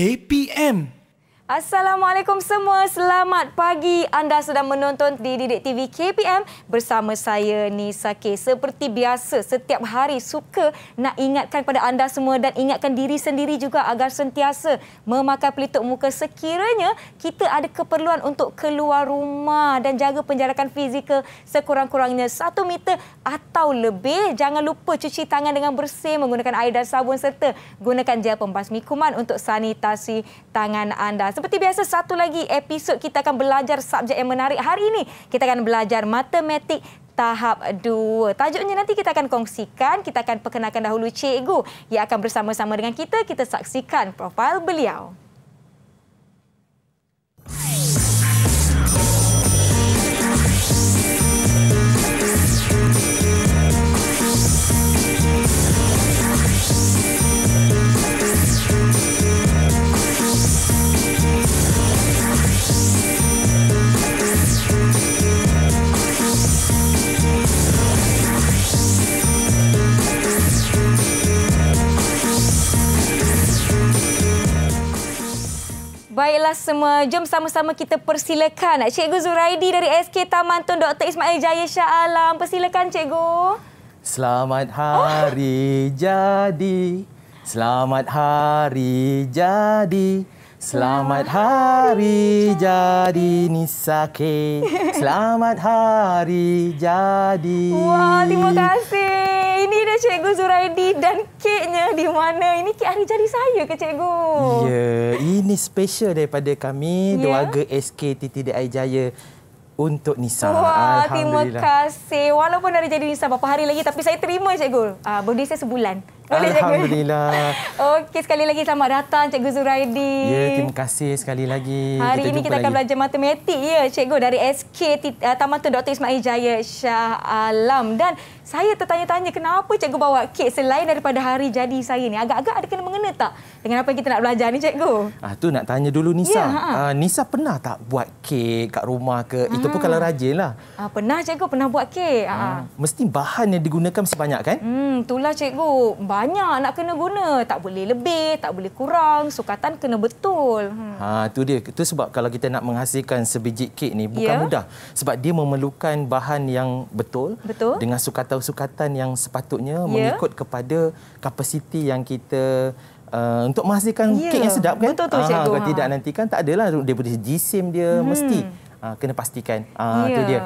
KPM. Assalamualaikum semua. Selamat pagi. Anda sedang menonton di Didik TV KPM bersama saya Nisa K. Seperti biasa, setiap hari suka nak ingatkan kepada anda semua dan ingatkan diri sendiri juga agar sentiasa memakai pelitup muka sekiranya kita ada keperluan untuk keluar rumah dan jaga penjarakan fizikal sekurang-kurangnya satu meter atau lebih. Jangan lupa cuci tangan dengan bersih menggunakan air dan sabun serta gunakan gel pembasmi kuman untuk sanitasi tangan anda. Seperti biasa, satu lagi episod kita akan belajar subjek yang menarik. Hari ini kita akan belajar matematik tahap dua. Tajuknya nanti kita akan kongsikan. Kita akan perkenalkan dahulu cikgu yang akan bersama-sama dengan kita. Kita saksikan profil beliau. Baiklah semua, jom sama-sama kita persilakan Cikgu Zuraidi dari SK Taman Tun Dr. Ismail Jaya Shah Alam. Persilakan Cikgu. Selamat hari oh. jadi. Selamat hari jadi. Selamat hari jadi Nisake. Selamat hari jadi. Wah, terima kasih. Dia Cikgu Zuraidi dan keknya di mana? Ini kek hari jadi saya ke Cikgu? Ya, ini special daripada kami, ya? keluarga SK TTDI Jaya untuk Nisa. Wah, terima kasih. Walaupun hari jadi Nisa berapa hari lagi tapi saya terima Cikgu. Ah, birthday saya sebulan. Boleh Alhamdulillah. Okey, sekali lagi selamat datang Cikgu Zuraidi. Ya, terima kasih sekali lagi. Hari kita ini kita akan lagi. belajar matematik ya, Cikgu dari SK uh, Taman Tun Dr. Ismail Jaya Shah Alam dan saya tertanya-tanya kenapa cikgu bawa kek selain daripada hari jadi saya ni. Agak-agak ada kena mengena tak dengan apa yang kita nak belajar ni cikgu? Ah tu nak tanya dulu Nisa. Ya, ha. uh, Nisa pernah tak buat kek kat rumah ke? Ha. Itu pun kalau rajin lah. Ah, pernah cikgu pernah buat kek. Ha. Ha. Mesti bahan yang digunakan mesti banyak kan? Hmm, itulah cikgu. Banyak nak kena guna. Tak boleh lebih, tak boleh kurang. Sukatan kena betul. Hmm. Ha, tu dia. Itu sebab kalau kita nak menghasilkan sebiji kek ni bukan ya. mudah. Sebab dia memerlukan bahan yang betul. Betul. Dengan sukatan sukatan yang sepatutnya yeah. mengikut kepada kapasiti yang kita uh, untuk menghasilkan yeah. kek yang sedap kan. Betul tu cikgu. Kalau ha. tidak nanti kan tak adalah daripada jisim dia hmm. mesti uh, kena pastikan. Ah uh, yeah. tu dia.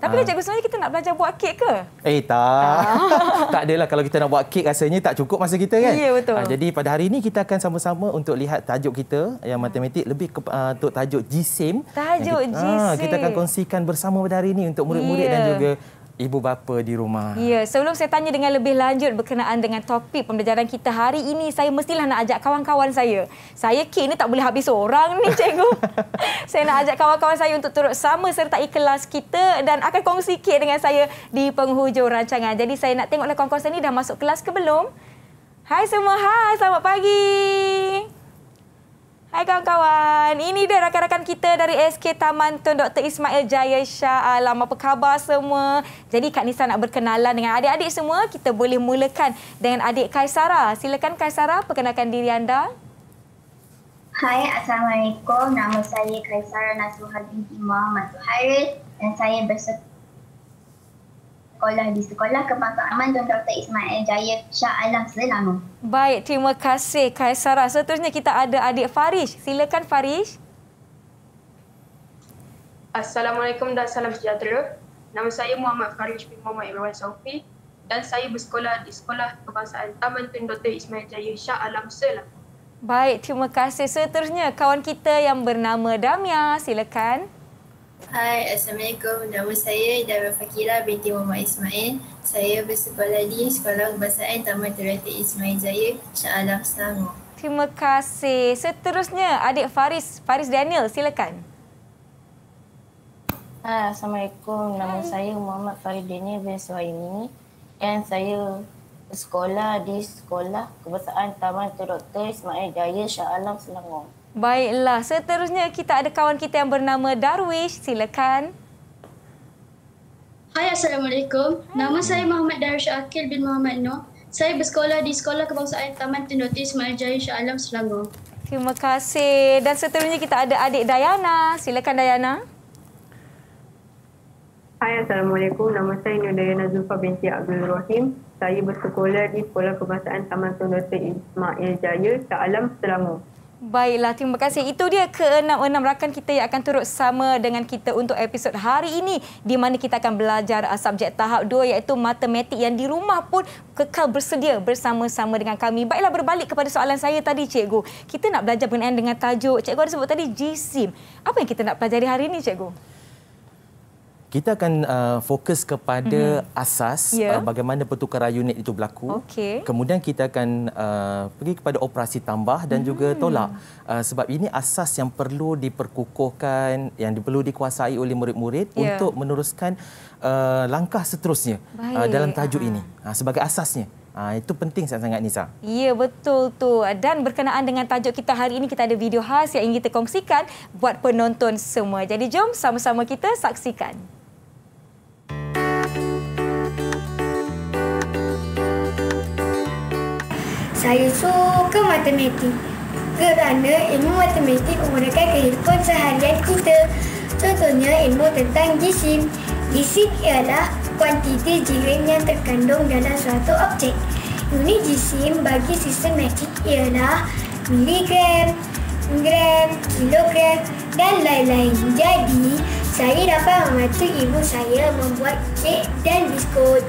Tapi uh. cikgu sebenarnya kita nak belajar buat kek ke? Eh tak. Ah. tak adalah kalau kita nak buat kek rasanya tak cukup masa kita kan? Ya yeah, betul. Uh, jadi pada hari ini kita akan sama-sama untuk lihat tajuk kita yang matematik lebih ke, uh, untuk tajuk jisim. Tajuk kita, jisim. Uh, kita akan kongsikan bersama pada hari ini untuk murid-murid yeah. dan juga ibu bapa di rumah. Ya, sebelum saya tanya dengan lebih lanjut berkenaan dengan topik pembelajaran kita hari ini, saya mestilah nak ajak kawan-kawan saya. Saya kini tak boleh habis orang ni, cikgu. saya nak ajak kawan-kawan saya untuk turut sama sertai kelas kita dan akan kongsi kek dengan saya di penghujung rancangan. Jadi saya nak tengoklah kawan-kawan saya ni dah masuk kelas ke belum? Hai semua, hai, selamat pagi. Hai kawan-kawan, ini dia rakan-rakan kita dari SK Taman Tun Dr. Ismail Jaya Shah Alam. Apa khabar semua? Jadi Kak Nisa nak berkenalan dengan adik-adik semua. Kita boleh mulakan dengan adik Kaisara. Silakan Kaisara, perkenalkan diri anda. Hai, Assalamualaikum. Nama saya Kaisara Nasuhar binti Muhammad Suhairil dan saya bersekolah sekolah di Sekolah Kebangsaan Tun Dr. Ismail Jaya Shah Alam Selangor. Baik, terima kasih Kaisara. Seterusnya kita ada adik Farish. Silakan Farish. Assalamualaikum dan salam sejahtera. Nama saya Muhammad Farish bin Muhammad Ibrahim Saufi dan saya bersekolah di Sekolah Kebangsaan Taman Tun Dr. Ismail Jaya Shah Alam Selangor. Baik, terima kasih. Seterusnya kawan kita yang bernama Damia. Silakan. Hai, Assalamualaikum. Nama saya Dara Fakira binti Muhammad Ismail. Saya bersekolah di Sekolah Kebangsaan Taman Terati Ismail Jaya, Shah Alam, Selangor. Terima kasih. Seterusnya, adik Faris. Faris Daniel, silakan. Hai, Assalamualaikum. Nama Hai. saya Muhammad Farid Daniel bin Suhaimi. Dan saya bersekolah di Sekolah Kebangsaan Taman Terati Ismail Jaya, Shah Alam, Selangor. Baiklah, seterusnya kita ada kawan kita yang bernama Darwish. Silakan. Hai, Assalamualaikum. Nama saya Muhammad Darwish Akil bin Muhammad Noh. Saya bersekolah di Sekolah Kebangsaan Taman Tindoti Ismail Jaya Shah Alam, Selangor. Terima kasih. Dan seterusnya kita ada adik Dayana. Silakan Dayana. Hai, Assalamualaikum. Nama saya Nur Dayana Zulfa binti Abdul Rahim. Saya bersekolah di Sekolah Kebangsaan Taman Dr. Ismail Jaya, Shah Alam, Selangor. Baiklah, terima kasih. Itu dia ke-6-6 rakan kita yang akan turut sama dengan kita untuk episod hari ini di mana kita akan belajar subjek tahap 2 iaitu matematik yang di rumah pun kekal bersedia bersama-sama dengan kami. Baiklah, berbalik kepada soalan saya tadi, Cikgu. Kita nak belajar berkenaan dengan tajuk. Cikgu ada sebut tadi GSIM. Apa yang kita nak pelajari hari ini, Cikgu? Kita akan uh, fokus kepada mm-hmm. asas yeah. uh, bagaimana pertukaran unit itu berlaku. Okay. Kemudian kita akan uh, pergi kepada operasi tambah dan mm-hmm. juga tolak. Uh, sebab ini asas yang perlu diperkukuhkan, yang perlu dikuasai oleh murid-murid yeah. untuk meneruskan uh, langkah seterusnya uh, dalam tajuk Aha. ini uh, sebagai asasnya. Ha, itu penting sangat-sangat Nisa. Ya, betul tu. Dan berkenaan dengan tajuk kita hari ini, kita ada video khas yang ingin kita kongsikan buat penonton semua. Jadi jom sama-sama kita saksikan. Saya suka matematik kerana ilmu matematik menggunakan kehidupan seharian kita. Contohnya ilmu tentang jisim. Jisim ialah kuantiti jirim yang terkandung dalam suatu objek. Unit jisim bagi sistematik ialah miligram, gram, kilogram dan lain-lain. Jadi, saya dapat membantu ibu saya membuat kek dan biskut.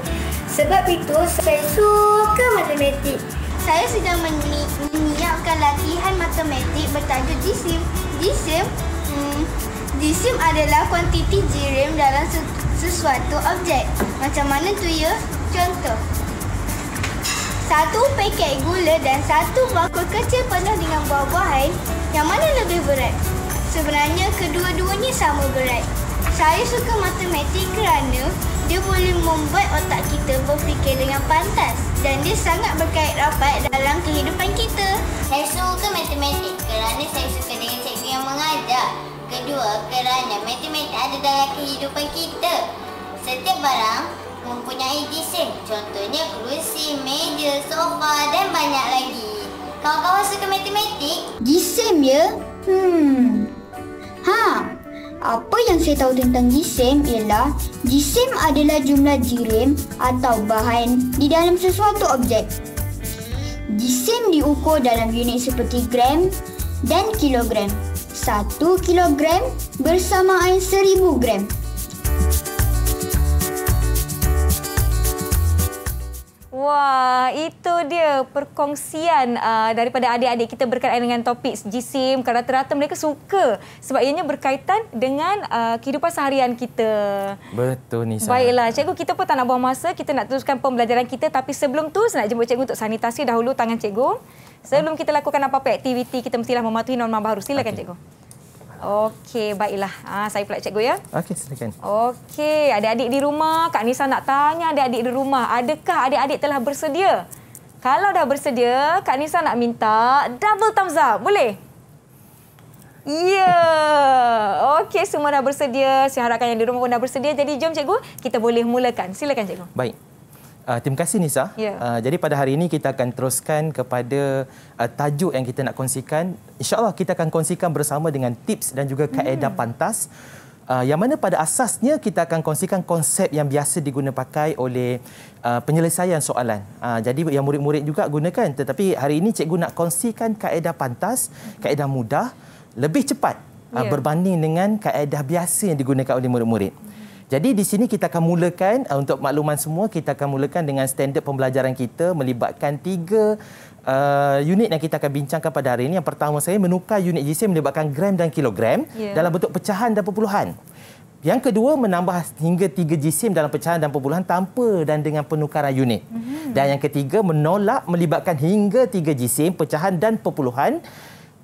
Sebab itu, saya suka matematik. Saya sedang menyiapkan latihan matematik bertajuk jisim. Jisim, hmm, jisim adalah kuantiti jirim dalam sesuatu objek. Macam mana tu ya? Contoh. Satu paket gula dan satu bakul kecil penuh dengan buah-buahan. Yang mana lebih berat? Sebenarnya kedua-duanya sama berat. Saya suka matematik kerana dia boleh membuat otak kita berfikir dengan pantas dan dia sangat berkait rapat dalam kehidupan kita. Saya suka matematik kerana saya suka dengan cikgu yang mengajar. Kedua, kerana matematik ada dalam kehidupan kita. Setiap barang mempunyai jisim. Contohnya kerusi, meja, sofa dan banyak lagi. Kawan-kawan suka matematik? Jisim ya? Hmm. Ha, apa yang saya tahu tentang jisim ialah jisim adalah jumlah jirim atau bahan di dalam sesuatu objek. Jisim diukur dalam unit seperti gram dan kilogram. Satu kilogram bersamaan seribu gram. Wah, itu dia perkongsian uh, daripada adik-adik kita berkaitan dengan topik jisim. Rata-rata mereka suka sebab ianya berkaitan dengan uh, kehidupan seharian kita. Betul, Nisa. Baiklah, cikgu kita pun tak nak buang masa. Kita nak teruskan pembelajaran kita. Tapi sebelum tu, saya nak jemput cikgu untuk sanitasi dahulu tangan cikgu. Sebelum kita lakukan apa-apa aktiviti, kita mestilah mematuhi norma baru. Silakan, okay. cikgu. Okey, baiklah. Ha, saya pula cikgu ya. Okey, silakan. Okey, adik-adik di rumah, Kak Nisa nak tanya adik-adik di rumah, adakah adik-adik telah bersedia? Kalau dah bersedia, Kak Nisa nak minta double thumbs up. Boleh? Ya. Yeah. Okey, semua dah bersedia. Saya harapkan yang di rumah pun dah bersedia. Jadi jom cikgu, kita boleh mulakan. Silakan cikgu. Baik. Uh, terima kasih Nisa. Yeah. Uh, jadi pada hari ini kita akan teruskan kepada uh, tajuk yang kita nak kongsikan. InsyaAllah kita akan kongsikan bersama dengan tips dan juga kaedah hmm. pantas. Uh, yang mana pada asasnya kita akan kongsikan konsep yang biasa digunakan pakai oleh uh, penyelesaian soalan. Uh, jadi yang murid-murid juga gunakan. Tetapi hari ini cikgu nak kongsikan kaedah pantas, kaedah mudah, lebih cepat yeah. uh, ya. berbanding dengan kaedah biasa yang digunakan oleh murid-murid. Jadi di sini kita akan mulakan uh, untuk makluman semua kita akan mulakan dengan standard pembelajaran kita melibatkan tiga uh, unit yang kita akan bincangkan pada hari ini. Yang pertama saya menukar unit jisim melibatkan gram dan kilogram yeah. dalam bentuk pecahan dan perpuluhan. Yang kedua menambah hingga tiga jisim dalam pecahan dan perpuluhan tanpa dan dengan penukaran unit. Mm-hmm. Dan yang ketiga menolak melibatkan hingga tiga jisim pecahan dan perpuluhan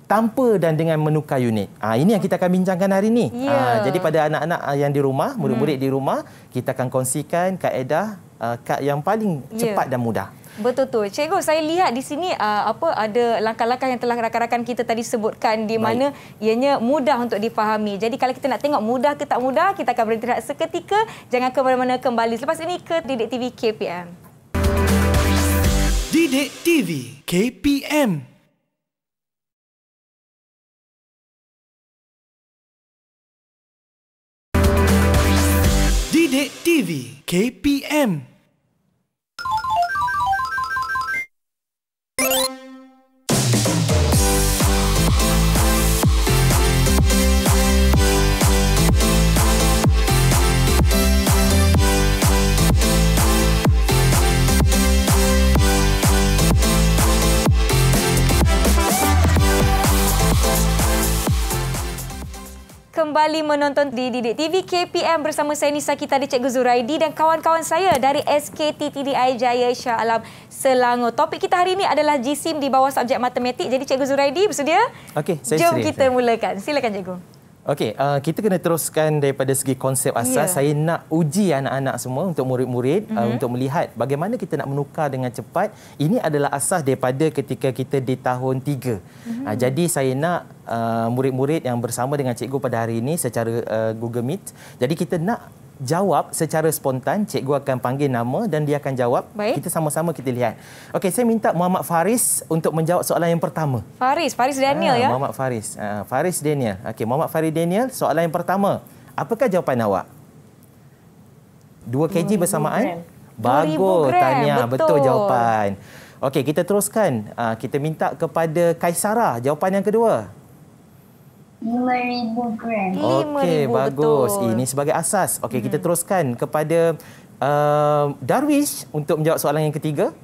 tanpa dan dengan menukar unit. Ah ini yang kita akan bincangkan hari ini. Yeah. Ah jadi pada anak-anak ah, yang di rumah, murid-murid hmm. di rumah, kita akan kongsikan kaedah uh, yang paling yeah. cepat dan mudah. Betul tu. Cikgu, saya lihat di sini uh, apa ada langkah-langkah yang telah rakan-rakan kita tadi sebutkan di mana Baik. ianya mudah untuk dipahami. Jadi kalau kita nak tengok mudah ke tak mudah, kita akan berhenti seketika. Jangan ke mana-mana kembali. Selepas ini ke Didik TV KPM. Didik TV KPM Didik TV KPM kembali menonton di Didik TV KPM bersama saya Nisa kita di Cikgu Zuraidi dan kawan-kawan saya dari SKTTDI Jaya Shah Alam Selangor. Topik kita hari ini adalah JISIM di bawah subjek matematik. Jadi Cikgu Zuraidi bersedia? Okey, saya Jom sedia, kita saya. mulakan. Silakan Cikgu. Okey, uh, kita kena teruskan daripada segi konsep asas. Ya. Saya nak uji anak-anak semua untuk murid-murid mm-hmm. uh, Mhm. untuk melihat bagaimana kita nak menukar dengan cepat. Ini adalah asas daripada ketika kita di tahun 3. Mm-hmm. Uh, jadi saya nak uh, murid-murid yang bersama dengan cikgu pada hari ini secara uh, Google Meet. Jadi kita nak jawab secara spontan. Cikgu akan panggil nama dan dia akan jawab. Baik. Kita sama-sama kita lihat. Okey, saya minta Muhammad Faris untuk menjawab soalan yang pertama. Faris, Faris Daniel Ah, ya. Muhammad Faris. Ah, Faris Daniel. Okey, Muhammad Faris Daniel, soalan yang pertama. Apakah jawapan awak? 2 kg bersamaan? 2000 Bagus. Tania. Betul. Betul jawapan. Okey, kita teruskan. Ah, kita minta kepada Kaisara jawapan yang kedua. 5,000 gram. Okey, bagus. Ini sebagai asas. Okey, kita teruskan kepada uh, Darwish untuk menjawab soalan yang ketiga.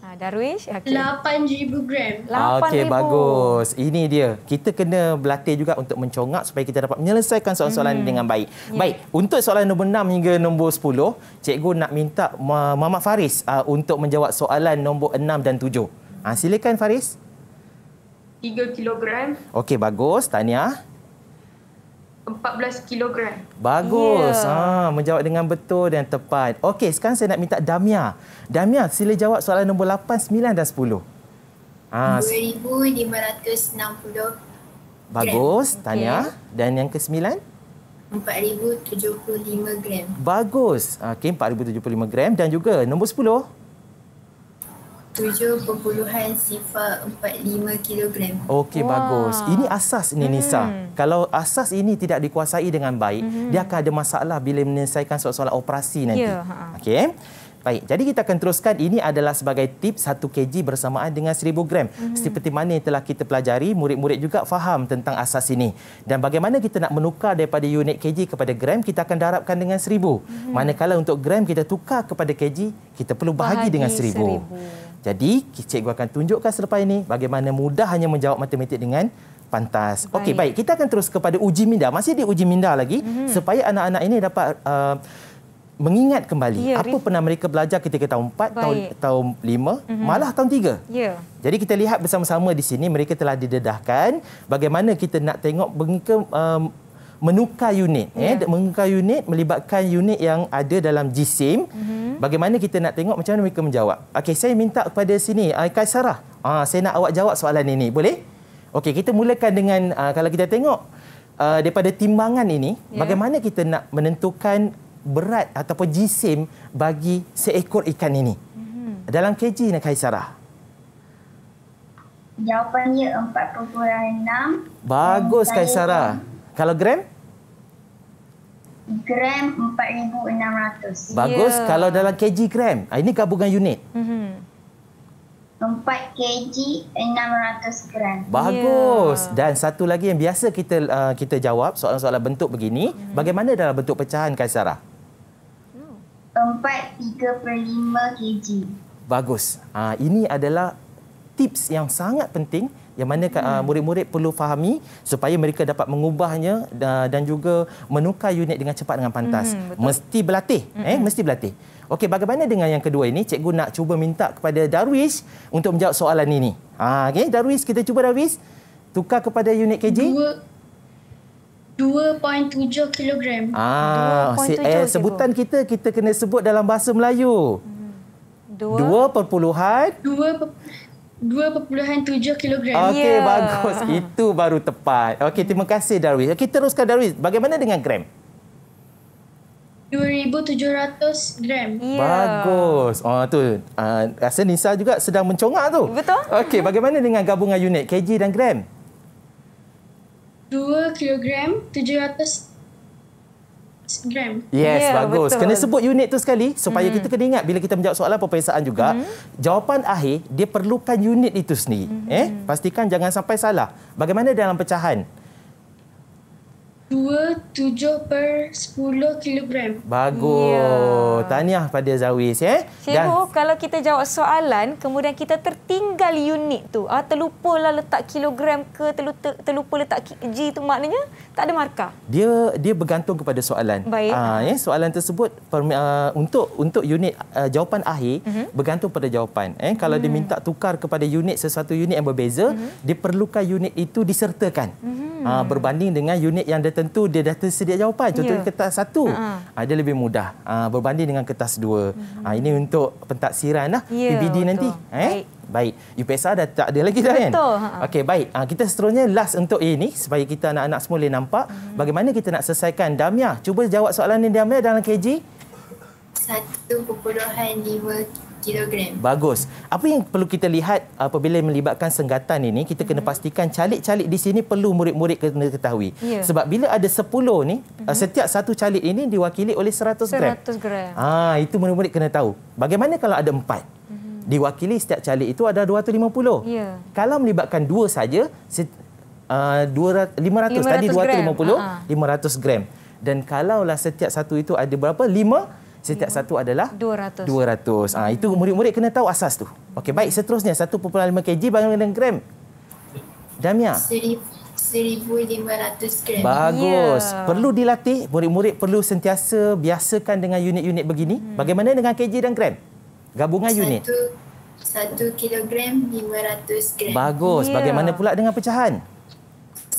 Ha, Darwish. Okay. 8,000 gram. Okey, bagus. Ini dia. Kita kena berlatih juga untuk mencongak supaya kita dapat menyelesaikan soalan-soalan hmm. dengan baik. Ya. Baik, untuk soalan nombor 6 hingga nombor 10, cikgu nak minta Ma- Muhammad Faris uh, untuk menjawab soalan nombor 6 dan 7. Ha, silakan Faris. 3 kilogram, Okey, bagus. Tahniah. 14 kilogram. Bagus. Ya. Ha, menjawab dengan betul dan tepat. Okey, sekarang saya nak minta Damia. Damia, sila jawab soalan nombor 8, 9 dan 10. Ha, 2560 bagus. Tahniah. Dan yang ke-9? 4075 gram. Bagus. Okey, 4075 gram dan juga nombor 10. 7.045 kilogram. Okey, Wah. bagus. Ini asas ni Nisa. Hmm. Kalau asas ini tidak dikuasai dengan baik, Mhm. dia akan ada masalah bila menyelesaikan soalan-soalan operasi nanti. Ya, ha. Okey. Baik, jadi kita akan teruskan. Ini adalah sebagai tips 1 kg bersamaan dengan 1000 gram. Mhm. Seperti mana yang telah kita pelajari, murid-murid juga faham tentang asas ini. Dan bagaimana kita nak menukar daripada unit kg kepada gram, kita akan darabkan dengan 1000. Mhm. Manakala untuk gram kita tukar kepada kg, kita perlu bahagi, Bahagi dengan 1000. 1000. Jadi, cikgu akan tunjukkan selepas ini bagaimana mudah hanya menjawab matematik dengan pantas. Okey, baik. Kita akan terus kepada uji minda. Masih di uji minda lagi Mhm. supaya anak-anak ini dapat uh, mengingat kembali Ya, apa pernah mereka belajar ketika tahun 4, tahun Baik. tahun 5, Mhm. malah tahun 3. Ya. Jadi kita lihat bersama-sama di sini mereka telah didedahkan bagaimana kita nak tengok mereka um, menukar unit Ya. eh menukar unit melibatkan unit yang ada dalam jisim. Mhm. Bagaimana kita nak tengok macam mana mereka menjawab. Okey, saya minta kepada sini uh, Kaisarah. Ah, saya nak awak jawab soalan ini. Boleh? Okey, kita mulakan dengan uh, kalau kita tengok uh, daripada timbangan ini, Ya. bagaimana kita nak menentukan berat ataupun jisim bagi seekor ikan ini. Mhm. Dalam kg nak Kaisarah. Jawapannya 4.6 Bagus Kaisara. Kalau gram? Gram 4,600. Bagus. Ya. Kalau dalam kg gram. Ah, Ini gabungan unit. Mhm. 4 kg 600 gram. Bagus. Ya. Dan satu lagi yang biasa kita uh, kita jawab soalan-soalan bentuk begini, Mhm. bagaimana dalam bentuk pecahan Kaisara? 4 3/5 kg. Bagus. Ha, ini adalah tips yang sangat penting yang mana uh, murid-murid perlu fahami supaya mereka dapat mengubahnya uh, dan juga menukar unit dengan cepat dengan pantas. Betul. mesti berlatih, eh mesti berlatih. Okey, bagaimana dengan yang kedua ini? Cikgu nak cuba minta kepada Darwish untuk menjawab soalan ini. Ha, okey, Darwish kita cuba Darwish tukar kepada unit kg. 2.7 kilogram. Ah, si, 2.7 eh, sebutan kita kita kena sebut dalam bahasa Melayu. Dua. 2 perpuluhan 2 2.7 kilogram. Okey, Ya. bagus. Itu baru tepat. Okey, terima kasih Darwish. Okey, teruskan Darwish. Bagaimana dengan gram? 2,700 gram. Ya. Bagus. Oh, tu. Uh, rasa Nisa juga sedang mencongak tu. Betul. Okey, bagaimana dengan gabungan unit kg dan gram? 2 kilogram 700 gram. Yes, Ya, bagus. betul. Kena sebut unit tu sekali supaya kita kena ingat bila kita menjawab soalan peperiksaan juga, jawapan akhir dia perlukan unit itu sendiri. Eh, pastikan jangan sampai salah. Bagaimana dalam pecahan? 2 7 per 10 kilogram. Bagus. Ya. Tahniah pada Zawis eh. Cikgu, kalau kita jawab soalan, kemudian kita tertinggal unit tu, ah, terlupalah letak kilogram ke, terlupa, terlupa letak G tu maknanya tak ada markah. dia dia bergantung kepada soalan. Baik. Ah, ya, soalan tersebut per, uh, untuk untuk unit uh, jawapan akhir Mhm. bergantung pada jawapan. Eh kalau dia minta tukar kepada unit sesuatu unit yang berbeza, Mhm. diperlukan unit itu disertakan. Ah, berbanding dengan unit yang dah tentu dia dah tersedia jawapan. Contohnya Ya. kertas satu, Ha-ha. ah, dia lebih mudah. Ah, berbanding dengan kertas dua. Ah, ini untuk pentaksiran lah. Ya, PBD betul. nanti. Eh? Baik. Baik. UPSA dah tak ada lagi dah kan? Betul, ha-ha. Okey, baik. Ah, kita seterusnya last untuk ini supaya kita anak-anak semua boleh nampak Mhm. bagaimana kita nak selesaikan. Damia, cuba jawab soalan ni Damia dalam KG. 1.5 kilogram. Bagus. Apa yang perlu kita lihat apabila melibatkan senggatan ini, kita kena pastikan calik-calik di sini perlu murid-murid kena ketahui. Ya. Sebab bila ada 10 ni, setiap satu calik ini diwakili oleh 100 gram. 100 gram. Ah, itu murid-murid kena tahu. Bagaimana kalau ada empat? Diwakili setiap calik itu ada 250. Ya. Kalau melibatkan dua saja, uh, 200, 500, 500 tadi 250, gram. Ha. 500 gram. Dan kalaulah setiap satu itu ada berapa? 5, setiap satu adalah 200. 200. Ah itu murid-murid kena tahu asas tu. Okey, baik seterusnya 1.5 kg bagaimana dengan gram? Damia. 1,500 gram. Bagus. Ya. Perlu dilatih, murid-murid perlu sentiasa biasakan dengan unit-unit begini. Hmm. Bagaimana dengan kg dan gram? Gabungan unit. Satu, satu kilogram 500 gram. Bagus. Ya. Bagaimana pula dengan pecahan?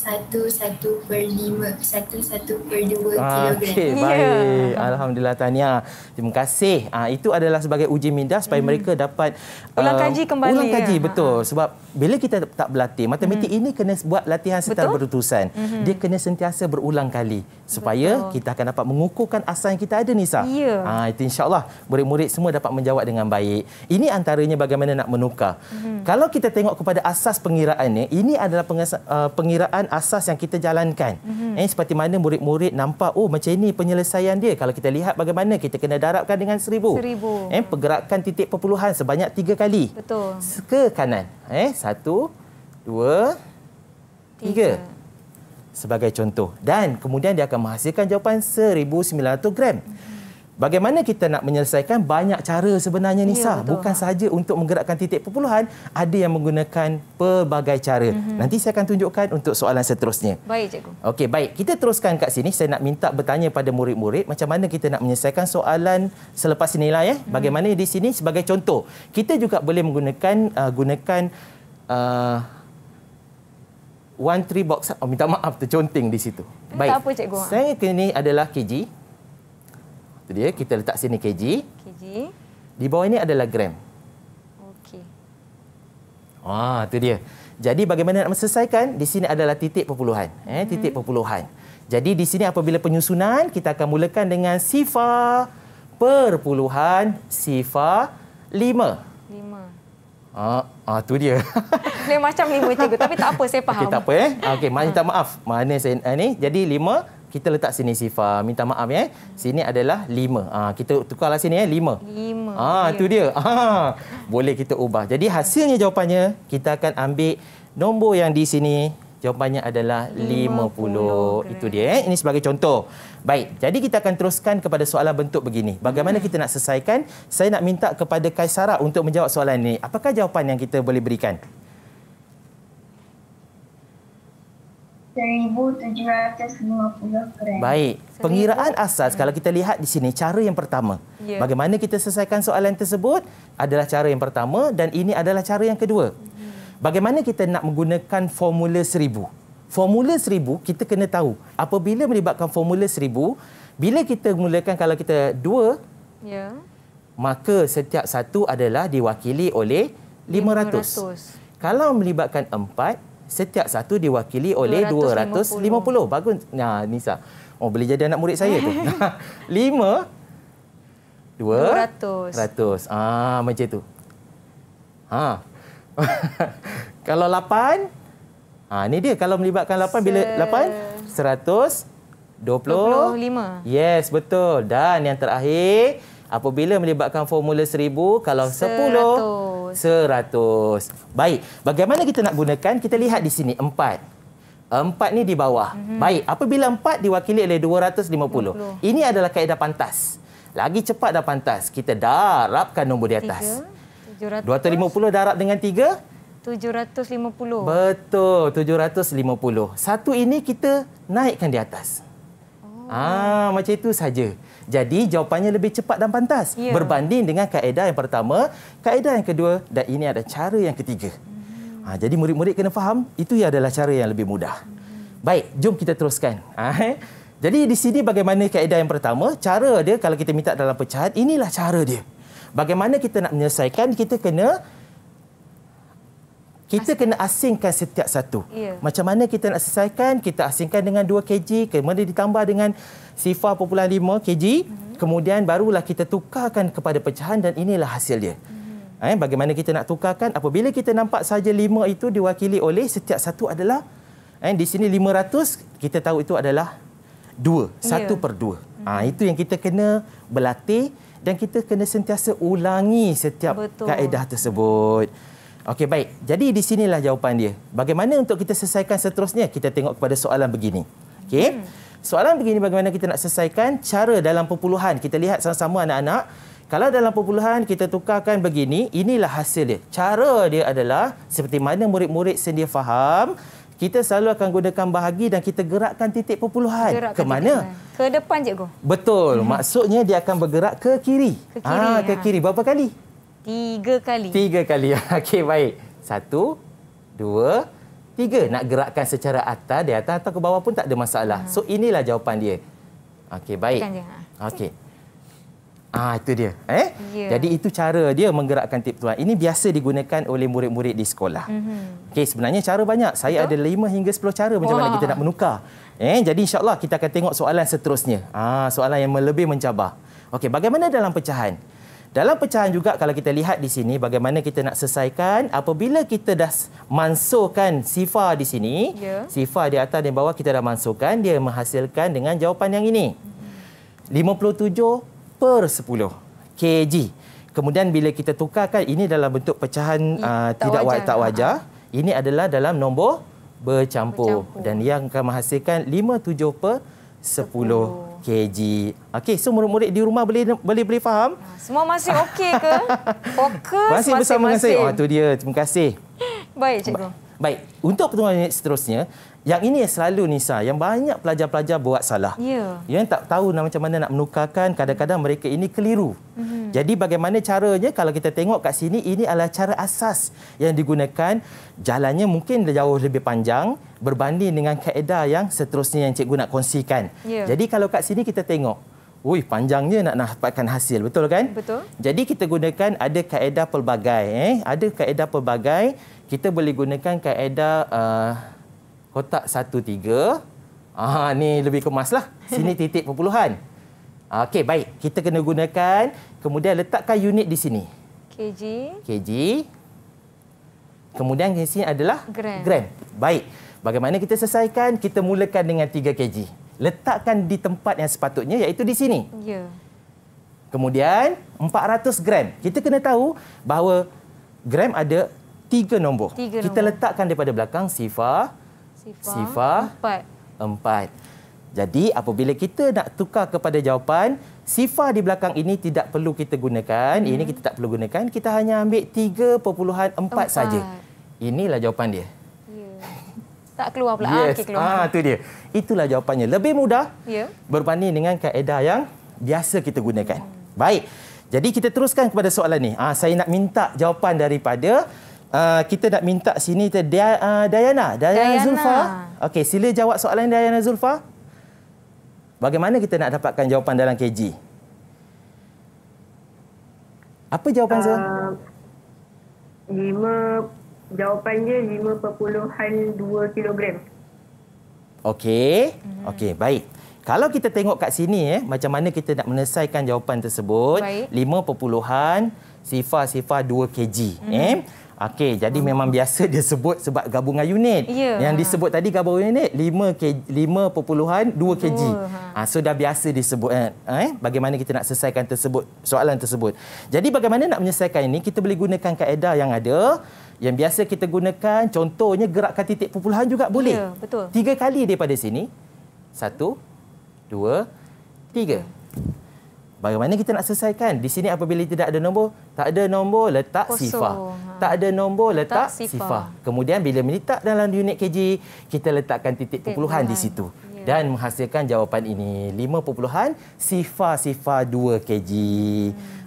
Satu, satu per lima. Satu, satu per dua Ah, kilogram. Okey, Ya. baik. Alhamdulillah Tania. Terima kasih. Ah itu adalah sebagai uji minda supaya mereka dapat Hmm. Ulang kaji kembali, Ulang kaji ya. betul. Sebab bila kita tak berlatih, matematik ini kena buat latihan secara Betul. berutusan. Dia kena sentiasa berulang kali supaya Betul. kita akan dapat mengukuhkan asas yang kita ada Nisa. Ya. Ah itu insya-Allah murid-murid semua dapat menjawab dengan baik. Ini antaranya bagaimana nak menukar. Kalau kita tengok kepada asas pengiraannya, ini adalah uh, pengiraan asas yang kita jalankan. Eh seperti mana murid-murid nampak oh macam ini penyelesaian dia. Kalau kita lihat bagaimana kita kena darabkan dengan seribu. Seribu. Eh pergerakan titik perpuluhan sebanyak tiga kali. Betul. Ke kanan. Eh satu, dua, tiga. Sebagai contoh. Dan kemudian dia akan menghasilkan jawapan 1900 gram. Bagaimana kita nak menyelesaikan banyak cara sebenarnya Nisa. betul. Bukan sahaja untuk menggerakkan titik perpuluhan, ada yang menggunakan pelbagai cara. Nanti saya akan tunjukkan untuk soalan seterusnya. Baik, cikgu. Okey, baik. Kita teruskan kat sini. Saya nak minta bertanya pada murid-murid macam mana kita nak menyelesaikan soalan selepas nilai. Eh? Bagaimana di sini sebagai contoh. Kita juga boleh menggunakan uh, gunakan uh, one three box. Oh, minta maaf terconteng di situ. Tak apa, cikgu. Saya ini adalah kg. Itu dia. Kita letak sini kg. KG. Di bawah ini adalah gram. Okey. Ah, itu dia. Jadi bagaimana nak selesaikan? Di sini adalah titik perpuluhan. Eh, titik perpuluhan. Jadi di sini apabila penyusunan, kita akan mulakan dengan sifar perpuluhan sifar 5. Lima. Ah, ah tu dia. Lain macam lima, cikgu. Tapi tak apa, saya faham. Okey, tak apa eh. Okey, minta maaf. Mana saya ah, ni? Jadi 5 kita letak sini sifar. Minta maaf ya. Eh. Sini adalah 5. Ah, kita tukarlah sini eh 5. Lima. Ah, Ya. tu dia. Ah, boleh kita ubah. Jadi hasilnya jawapannya kita akan ambil nombor yang di sini. Jawapannya adalah 50. 50 Itu dia. Eh. Ini sebagai contoh. Baik, jadi kita akan teruskan kepada soalan bentuk begini. Bagaimana kita nak selesaikan? Saya nak minta kepada Kaisara untuk menjawab soalan ini. Apakah jawapan yang kita boleh berikan? 1750 gram. Baik. Pengiraan asas kalau kita lihat di sini cara yang pertama. Ya. Bagaimana kita selesaikan soalan tersebut adalah cara yang pertama dan ini adalah cara yang kedua. Bagaimana kita nak menggunakan formula seribu? Formula seribu kita kena tahu apabila melibatkan formula seribu bila kita mulakan kalau kita dua Ya. maka setiap satu adalah diwakili oleh 500. 500. Kalau melibatkan empat, setiap satu diwakili oleh 250. 250. Bagus. Nah, Nisa. Oh, boleh jadi anak murid saya tu. Lima, dua, 200. ratus. Ah, macam tu. Ha. Kalau lapan, Ha, ni dia kalau melibatkan 8 bila 8 100 20 25. Yes, betul. Dan yang terakhir, apabila melibatkan formula 1000 kalau 10 100. Baik, bagaimana kita nak gunakan? Kita lihat di sini 4. 4 ni di bawah. Mm-hmm. Baik, apabila 4 diwakili oleh 250. 20. Ini adalah kaedah pantas. Lagi cepat dah pantas. Kita darabkan nombor di atas. 3, 250 darab dengan 3 750. Betul, 750. Satu ini kita naikkan di atas. Oh. Ah, macam itu saja. Jadi jawapannya lebih cepat dan pantas yeah. berbanding dengan kaedah yang pertama, kaedah yang kedua dan ini ada cara yang ketiga. Hmm. Ah, jadi murid-murid kena faham itu adalah cara yang lebih mudah. Hmm. Baik, jom kita teruskan. Ah, eh. jadi di sini bagaimana kaedah yang pertama? Cara dia kalau kita minta dalam pecahan, inilah cara dia. Bagaimana kita nak menyelesaikan? Kita kena kita kena asingkan setiap satu. Yeah. Macam mana kita nak selesaikan? Kita asingkan dengan 2 kg, kemudian ditambah dengan sifar popular 5 kg, mm-hmm. kemudian barulah kita tukarkan kepada pecahan dan inilah hasil dia. Mm-hmm. Eh, bagaimana kita nak tukarkan? Apabila kita nampak saja 5 itu diwakili oleh setiap satu adalah eh, di sini 500, kita tahu itu adalah 2, 1 yeah. per 2. Mm-hmm. Ha, itu yang kita kena berlatih dan kita kena sentiasa ulangi setiap Betul. kaedah tersebut. Okey, baik. Jadi di sinilah jawapan dia. Bagaimana untuk kita selesaikan seterusnya? Kita tengok kepada soalan begini. Okey. Hmm. Soalan begini bagaimana kita nak selesaikan? Cara dalam perpuluhan. Kita lihat sama-sama anak-anak. Kalau dalam perpuluhan kita tukarkan begini, inilah hasil dia. Cara dia adalah seperti mana murid-murid sedia faham, kita selalu akan gunakan bahagi dan kita gerakkan titik perpuluhan. Gerakkan ke mana? Ke depan, cikgu. Betul. Hmm. Maksudnya dia akan bergerak ke kiri. Ke kiri. Ah, ke ha. kiri. Berapa kali? Tiga kali. Tiga kali. Okey, baik. Satu, dua, tiga. Nak gerakkan secara atas, di atas atau ke bawah pun tak ada masalah. Hmm. So, inilah jawapan dia. Okey, baik. Ha. Okey. Ah, itu dia. Eh? Yeah. Jadi, itu cara dia menggerakkan tip tuan. Ini biasa digunakan oleh murid-murid di sekolah. Mm-hmm. Okey, sebenarnya cara banyak. Saya Betul? ada lima hingga sepuluh cara macam Wah. mana kita nak menukar. Eh, jadi, insyaAllah kita akan tengok soalan seterusnya. Ah, soalan yang lebih mencabar. Okey, bagaimana dalam pecahan? Dalam pecahan juga kalau kita lihat di sini bagaimana kita nak selesaikan apabila kita dah masukkan sifar di sini, yeah. sifar di atas dan bawah kita dah masukkan dia menghasilkan dengan jawapan yang ini. 57 per 10 kg. Kemudian bila kita tukarkan ini dalam bentuk pecahan uh, tidak wajar, tak wajar, ini adalah dalam nombor bercampur, bercampur. dan yang akan menghasilkan 57 per 10 kg. Okey, so murid-murid di rumah boleh boleh boleh faham? Semua masih okey ke? Fokus masih bersama dengan saya. Oh, tu dia. Terima kasih. Baik, cikgu. Baik, untuk pertemuan seterusnya, yang ini yang selalu Nisa, yang banyak pelajar-pelajar buat salah. Ya. Yang tak tahu macam mana nak menukarkan, kadang-kadang mereka ini keliru. Mm-hmm. Jadi bagaimana caranya kalau kita tengok kat sini, ini adalah cara asas yang digunakan. Jalannya mungkin jauh lebih panjang berbanding dengan kaedah yang seterusnya yang cikgu nak kongsikan. Ya. Jadi kalau kat sini kita tengok, Ui, panjangnya nak dapatkan hasil, betul kan? Betul. Jadi kita gunakan ada kaedah pelbagai. Eh? Ada kaedah pelbagai kita boleh gunakan kaedah uh, kotak satu tiga. Ah, ni lebih kemaslah. Sini titik perpuluhan. Okey, baik. Kita kena gunakan. Kemudian letakkan unit di sini. KG. KG. Kemudian di sini adalah gram. gram. Baik. Bagaimana kita selesaikan? Kita mulakan dengan 3 kg. Letakkan di tempat yang sepatutnya iaitu di sini. Ya. Kemudian 400 gram. Kita kena tahu bahawa gram ada tiga nombor. Tiga kita nombor. letakkan daripada belakang sifar, sifar, sifar empat. empat. Jadi apabila kita nak tukar kepada jawapan, sifar di belakang ini tidak perlu kita gunakan. Hmm. Ini kita tak perlu gunakan. Kita hanya ambil 3.4 saja. Inilah jawapan dia. Ya. Tak keluar pula. Yes. Okay, keluar. Ah, itu dia. Itulah jawapannya. Lebih mudah ya. berbanding dengan kaedah yang biasa kita gunakan. Hmm. Baik. Jadi kita teruskan kepada soalan ni. Ah, saya nak minta jawapan daripada uh, kita nak minta sini tu Dia, uh, Dayana, Dayana, Dayana Zulfa. Okey, sila jawab soalan Dayana Zulfa. Bagaimana kita nak dapatkan jawapan dalam KG? Apa jawapan saya? Uh, lima jawapannya 5.2 kilogram. Okey. Hmm. Okey, baik. Kalau kita tengok kat sini eh macam mana kita nak menyelesaikan jawapan tersebut, Baik. 5 sifar-sifar 2 kg. Mm-hmm. Eh? Okey, jadi memang biasa dia sebut sebab gabungan unit. Ya. Yang disebut tadi gabungan unit 5 kg 5.2 kg. Ha. so dah biasa disebut eh, eh bagaimana kita nak selesaikan tersebut soalan tersebut. Jadi bagaimana nak menyelesaikan ini kita boleh gunakan kaedah yang ada yang biasa kita gunakan contohnya gerakkan titik perpuluhan juga boleh. Ya, betul. Tiga kali daripada sini. Satu, dua, tiga. Bagaimana kita nak selesaikan? Di sini apabila tidak ada nombor, tak ada nombor, letak Kosong. sifar. Ha. Tak ada nombor, letak, Letak sifar. sifar. Kemudian bila meletak dalam unit kg, kita letakkan titik perpuluhan di situ. Ya. Dan menghasilkan jawapan ini 5 sifar-sifar 2 kg.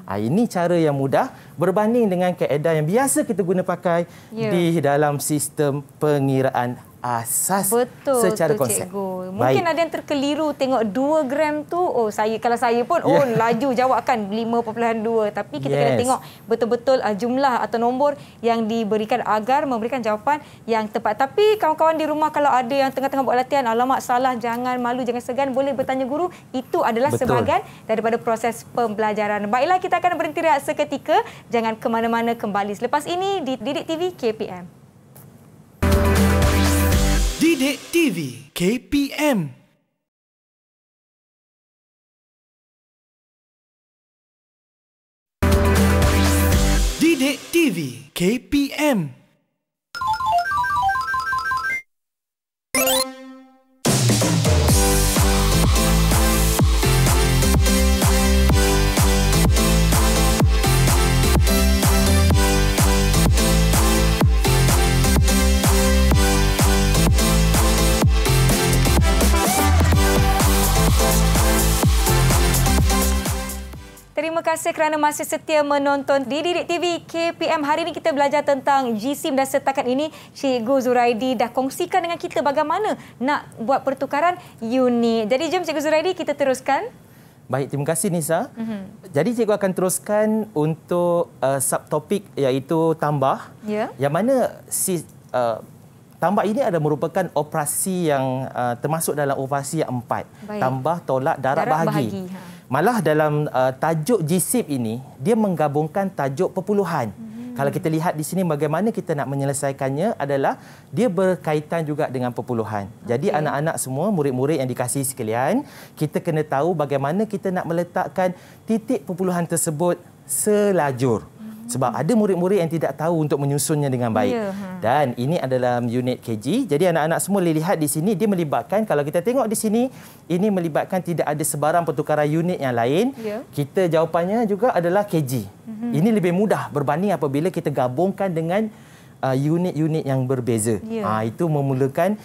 Ha, ini cara yang mudah berbanding dengan kaedah yang biasa kita guna pakai Ya. di dalam sistem pengiraan asas Betul secara tu konsep. cikgu. Mungkin Baik. ada yang terkeliru tengok 2 gram tu oh saya kalau saya pun oh Ya. laju jawab kan 5.2 tapi kita kena Yes. tengok betul-betul uh, jumlah atau nombor yang diberikan agar memberikan jawapan yang tepat. Tapi kawan-kawan di rumah kalau ada yang tengah-tengah buat latihan alamak salah jangan malu jangan segan boleh bertanya guru itu adalah Betul. sebahagian daripada proses pembelajaran. Baiklah kita akan berhenti rehat seketika jangan ke mana-mana kembali selepas ini di Didik TV KPM. Didik TV KPM Didik TV KPM Terima kasih kerana masih setia menonton di Didik TV KPM. Hari ini kita belajar tentang GSIM dan setakat ini Cikgu Zuraidi dah kongsikan dengan kita bagaimana nak buat pertukaran unit. Jadi jom Cikgu Zuraidi kita teruskan. Baik, terima kasih Nisa. Mhm. Jadi cikgu akan teruskan untuk uh, subtopik iaitu tambah. Ya. Yang mana si uh, tambah ini adalah merupakan operasi yang uh, termasuk dalam operasi yang empat. Baik. Tambah, tolak, darat, Darat bahagi. bahagi, ha. Malah dalam uh, tajuk GSIP ini, dia menggabungkan tajuk perpuluhan. Kalau kita lihat di sini bagaimana kita nak menyelesaikannya adalah dia berkaitan juga dengan perpuluhan. Jadi anak-anak semua, murid-murid yang dikasihi sekalian, kita kena tahu bagaimana kita nak meletakkan titik perpuluhan tersebut selajur. Sebab ada murid-murid yang tidak tahu untuk menyusunnya dengan baik. Ya, ha. Dan ini adalah unit KG. Jadi anak-anak semua lihat di sini dia melibatkan kalau kita tengok di sini ini melibatkan tidak ada sebarang pertukaran unit yang lain. Ya. Kita jawapannya juga adalah KG. Mm-hmm. Ini lebih mudah berbanding apabila kita gabungkan dengan uh, unit-unit yang berbeza. Ya. Ah itu memulakan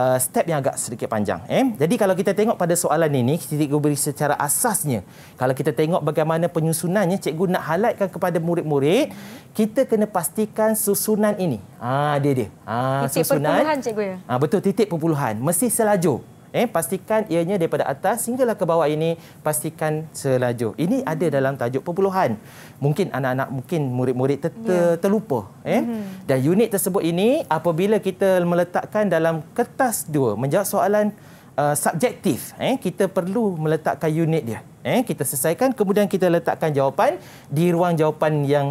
uh, step yang agak sedikit panjang. Eh? Jadi kalau kita tengok pada soalan ini, cikgu beri secara asasnya. Kalau kita tengok bagaimana penyusunannya, cikgu nak highlightkan kepada murid-murid, kita kena pastikan susunan ini. Ah dia dia. Ah Titik susunan. perpuluhan cikgu ya. Ah betul titik perpuluhan mesti selajur. Eh pastikan ianya daripada atas hinggalah ke bawah ini pastikan selajur. Ini ada dalam tajuk perpuluhan. Mungkin anak-anak mungkin murid-murid ter, ter, terlupa eh. Mhm. Dan unit tersebut ini apabila kita meletakkan dalam kertas dua menjawab soalan uh, subjektif eh kita perlu meletakkan unit dia. Eh kita selesaikan kemudian kita letakkan jawapan di ruang jawapan yang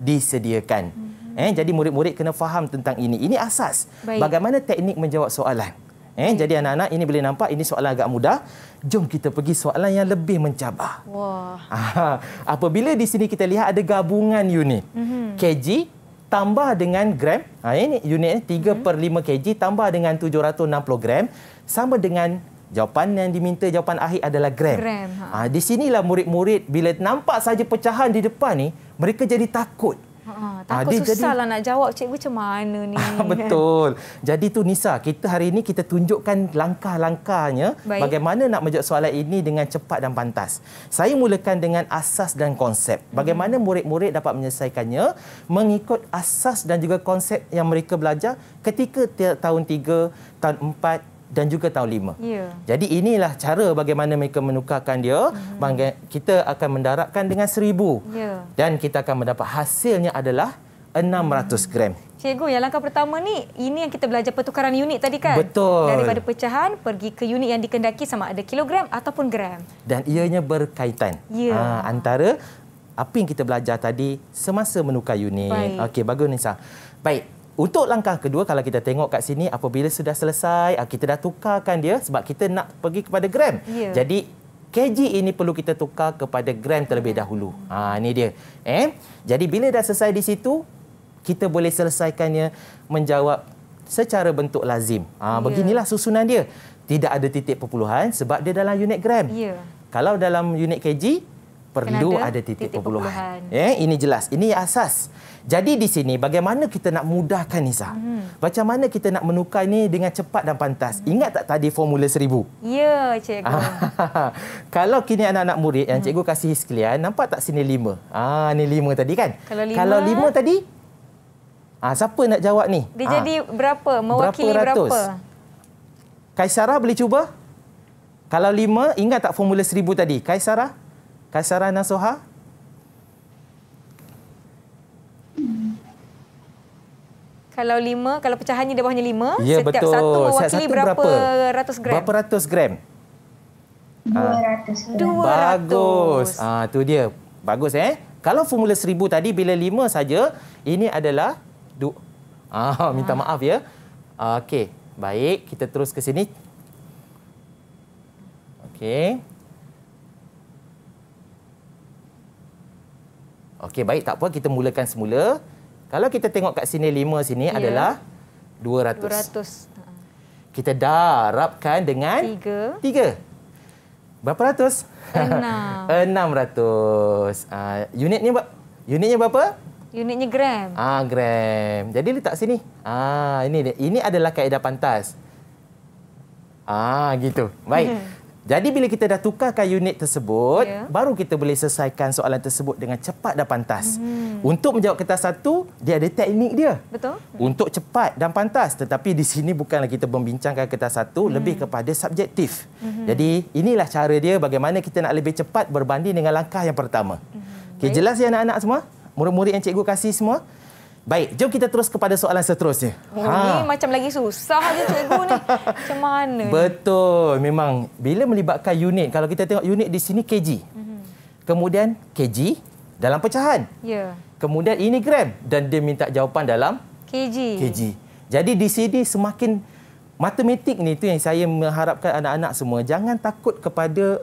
disediakan. Eh jadi murid-murid kena faham tentang ini. Ini asas. Baik. Bagaimana teknik menjawab soalan. Eh jadi anak-anak ini boleh nampak ini soalan agak mudah. Jom kita pergi soalan yang lebih mencabar. Wah. Ah, apabila di sini kita lihat ada gabungan unit. Mhm. kg tambah dengan gram. Ha, ini unit ni 3 Mhm. per 5 kg tambah dengan 760 gram sama dengan jawapan yang diminta jawapan akhir adalah gram. Gram, ha. Ha, di sinilah murid-murid bila nampak saja pecahan di depan ni mereka jadi takut. Ha, Ah, takut dia susah jadi- lah nak jawab cikgu macam mana ni. Betul. Jadi tu Nisa, kita hari ini kita tunjukkan langkah-langkahnya Baik. bagaimana nak menjawab soalan ini dengan cepat dan pantas. Saya mulakan dengan asas dan konsep. Bagaimana Hmm. murid-murid dapat menyelesaikannya mengikut asas dan juga konsep yang mereka belajar ketika ti- tahun 3, tahun 4 dan juga tahun 5. Ya. Jadi inilah cara bagaimana mereka menukarkan dia. Baga- Kita akan mendaratkan dengan 1000 Ya. dan kita akan mendapat hasilnya adalah 600 gram. Cikgu, yang langkah pertama ni, ini yang kita belajar pertukaran unit tadi kan? Betul. Daripada pecahan, pergi ke unit yang dikendaki sama ada kilogram ataupun gram. dan ianya berkaitan Ya. Ah, antara apa yang kita belajar tadi semasa menukar unit. Okey, bagus Nisa. Baik, untuk langkah kedua kalau kita tengok kat sini apabila sudah selesai, ah, kita dah tukarkan dia sebab kita nak pergi kepada gram. Ya. Jadi kg ini perlu kita tukar kepada gram terlebih dahulu. Ha ini dia. Eh? Jadi bila dah selesai di situ, kita boleh selesaikannya menjawab secara bentuk lazim. Ha Ya. beginilah susunan dia. Tidak ada titik perpuluhan sebab dia dalam unit gram. Ya. Kalau dalam unit kg perlu Kena ada ada, titik, titik perpuluhan. perpuluhan. Eh, ini jelas. Ini asas. Jadi di sini bagaimana kita nak mudahkan Nisa? Hmm. Macam mana kita nak menukar ini dengan cepat dan pantas? Hmm. Ingat tak tadi formula seribu? Ya, cikgu. Kalau kini anak-anak murid yang cikgu kasih sekalian, nampak tak sini lima? Ah, ni lima tadi kan? Kalau lima- Kalau lima tadi, ah, siapa nak jawab ni? Dia Ah, jadi berapa? Mewakili berapa berapa? ratus? Kaisara boleh cuba? Kalau lima, ingat tak formula seribu tadi? Kaisara? Kaisara Nasoha? Kalau lima, kalau pecahannya di bawahnya lima, Ya, setiap betul. satu Setiap mewakili satu berapa, berapa? ratus gram? Berapa ratus gram? 200 gram. Dua Bagus. ratus. Ah tu dia. Bagus eh. Kalau formula seribu tadi bila lima saja, ini adalah du Ah minta maaf ya. Ah, Okey. Baik, kita terus ke sini. Okey. Okey, baik tak apa kita mulakan semula. Kalau kita tengok kat sini lima sini Ya. adalah 200. Dua ratus. Kita darabkan dengan Tiga. Tiga. Berapa ratus? Enam. Enam ratus. Uh, unitnya unitnya berapa? Unitnya gram. Ah gram. Jadi letak sini. Ah ini. Ini adalah kaedah pantas. Ah gitu. Baik. Jadi bila kita dah tukarkan unit tersebut, Ya. baru kita boleh selesaikan soalan tersebut dengan cepat dan pantas. Untuk menjawab kertas satu, dia ada teknik dia. Betul? Untuk cepat dan pantas. Tetapi di sini bukanlah kita membincangkan kertas satu, hmm. lebih kepada subjektif. Hmm. Jadi inilah cara dia bagaimana kita nak lebih cepat berbanding dengan langkah yang pertama. Hmm. Okay, jelas ya anak-anak semua? Murid-murid yang cikgu kasih semua? Baik, jom kita terus kepada soalan seterusnya. Oh, Ni macam lagi susah je cikgu ni. Macam mana? Betul, memang bila melibatkan unit, kalau kita tengok unit di sini kg. Mhm. Kemudian kg dalam pecahan. Ya. Kemudian ini gram dan dia minta jawapan dalam KG. kg. Jadi di sini semakin matematik ni tu yang saya mengharapkan anak-anak semua jangan takut kepada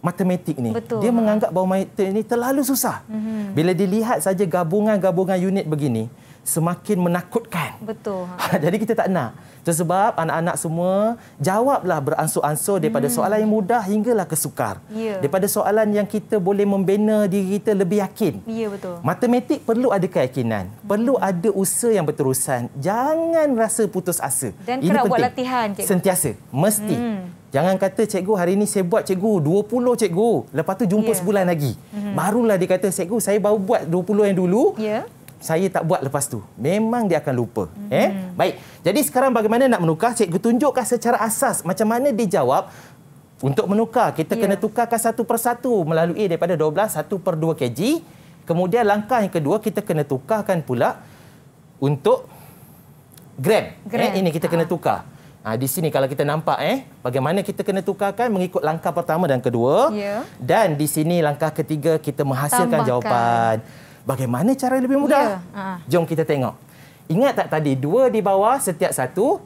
matematik ni. Betul. Dia menganggap bahawa matematik ni terlalu susah. Mhm. Bila dilihat saja gabungan-gabungan unit begini, semakin menakutkan. Betul. Ha. Jadi kita tak nak. Itu sebab anak-anak semua jawablah beransur-ansur daripada soalan yang mudah hinggalah ke sukar. Ya. Daripada soalan yang kita boleh membina diri kita lebih yakin. Ya, betul. Matematik perlu ada keyakinan, perlu ada usaha yang berterusan. Jangan rasa putus asa. Dan kena buat latihan, cikgu. Sentiasa, mesti. Hmm. Jangan kata cikgu hari ini saya buat cikgu 20 cikgu. Lepas tu jumpa Ya. sebulan lagi. Barulah dia kata cikgu saya baru buat 20 yang dulu. Ya. Saya tak buat lepas tu. Memang dia akan lupa. Eh? Baik. Jadi sekarang bagaimana nak menukar? Cikgu tunjukkan secara asas macam mana dia jawab untuk menukar. Kita Ya. kena tukarkan satu persatu melalui daripada 12 1 per 2 kg. Kemudian langkah yang kedua kita kena tukarkan pula untuk gram. Gram. Eh, ini kita kena tukar. Ha, di sini kalau kita nampak eh bagaimana kita kena tukarkan mengikut langkah pertama dan kedua. Ya. Dan di sini langkah ketiga kita menghasilkan Tambahkan. jawapan. Bagaimana cara lebih mudah? Ya, ha. Jom kita tengok. Ingat tak tadi dua di bawah setiap satu?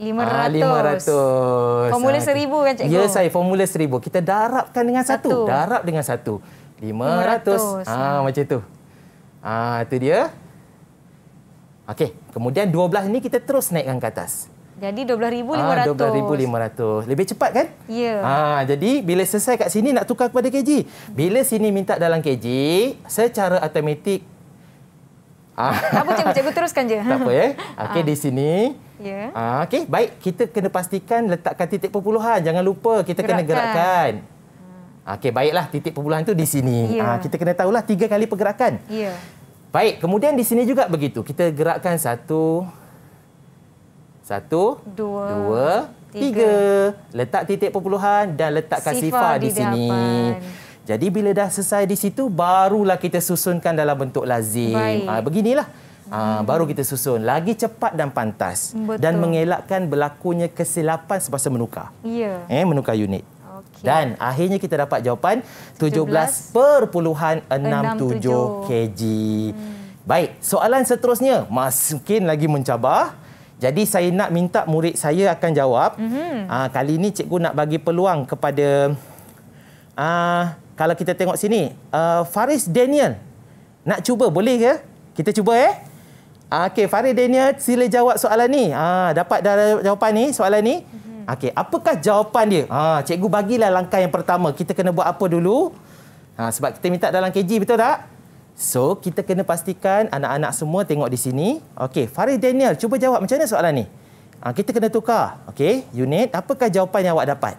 Lima Ah, ratus. 500. Formula Ah, seribu kan, cikgu? Ya, saya formula seribu. Kita darabkan dengan satu. Satu. Darab dengan satu. 500. 500. Ah, macam tu. Ah, itu dia. Okey, kemudian 12 ini kita terus naikkan ke atas. Jadi 12,500. Ah, 12,500. Lebih cepat kan? Ya. Ah, jadi bila selesai kat sini nak tukar kepada kg. Bila sini minta dalam kg, secara automatik ah, Tak apa cikgu, cikgu teruskan je. tak apa ya. Okey Ah. di sini. Ya. Ah, okey, baik. Kita kena pastikan letakkan titik perpuluhan. Jangan lupa kita kena Gerakkan. gerakkan. Okey, baiklah titik perpuluhan tu di sini. Ya. Ah, kita kena tahulah tiga kali pergerakan. Ya. Baik, kemudian di sini juga begitu. Kita gerakkan satu, satu, Dua. dua, tiga. tiga. Letak titik perpuluhan dan letakkan Sifar sifar, di di, sini. depan. Jadi bila dah selesai di situ, barulah kita susunkan dalam bentuk lazim. Baik. Ah, beginilah. Ah, baru kita susun. Lagi cepat dan pantas. Betul. Dan mengelakkan berlakunya kesilapan semasa menukar. Ya. Eh, menukar unit. Okay. Dan akhirnya kita dapat jawapan 17.67 kg. Hmm. Baik, soalan seterusnya makin lagi mencabar. Jadi saya nak minta murid saya akan jawab. Mm-hmm. Uh, kali ini cikgu nak bagi peluang kepada uh, kalau kita tengok sini uh, Faris Daniel. Nak cuba boleh ke? Kita cuba eh. Uh, Okey, Faris Daniel sila jawab soalan ni. Uh, dapat dah jawapan ni soalan ni. Mm-hmm. Okey, apakah jawapan dia? Uh, cikgu bagilah langkah yang pertama. Kita kena buat apa dulu? Uh, sebab kita minta dalam KG betul tak? So, kita kena pastikan anak-anak semua tengok di sini. Okey, Farid Daniel, cuba jawab macam mana soalan ni? Ha, kita kena tukar. Okey, unit, apakah jawapan yang awak dapat?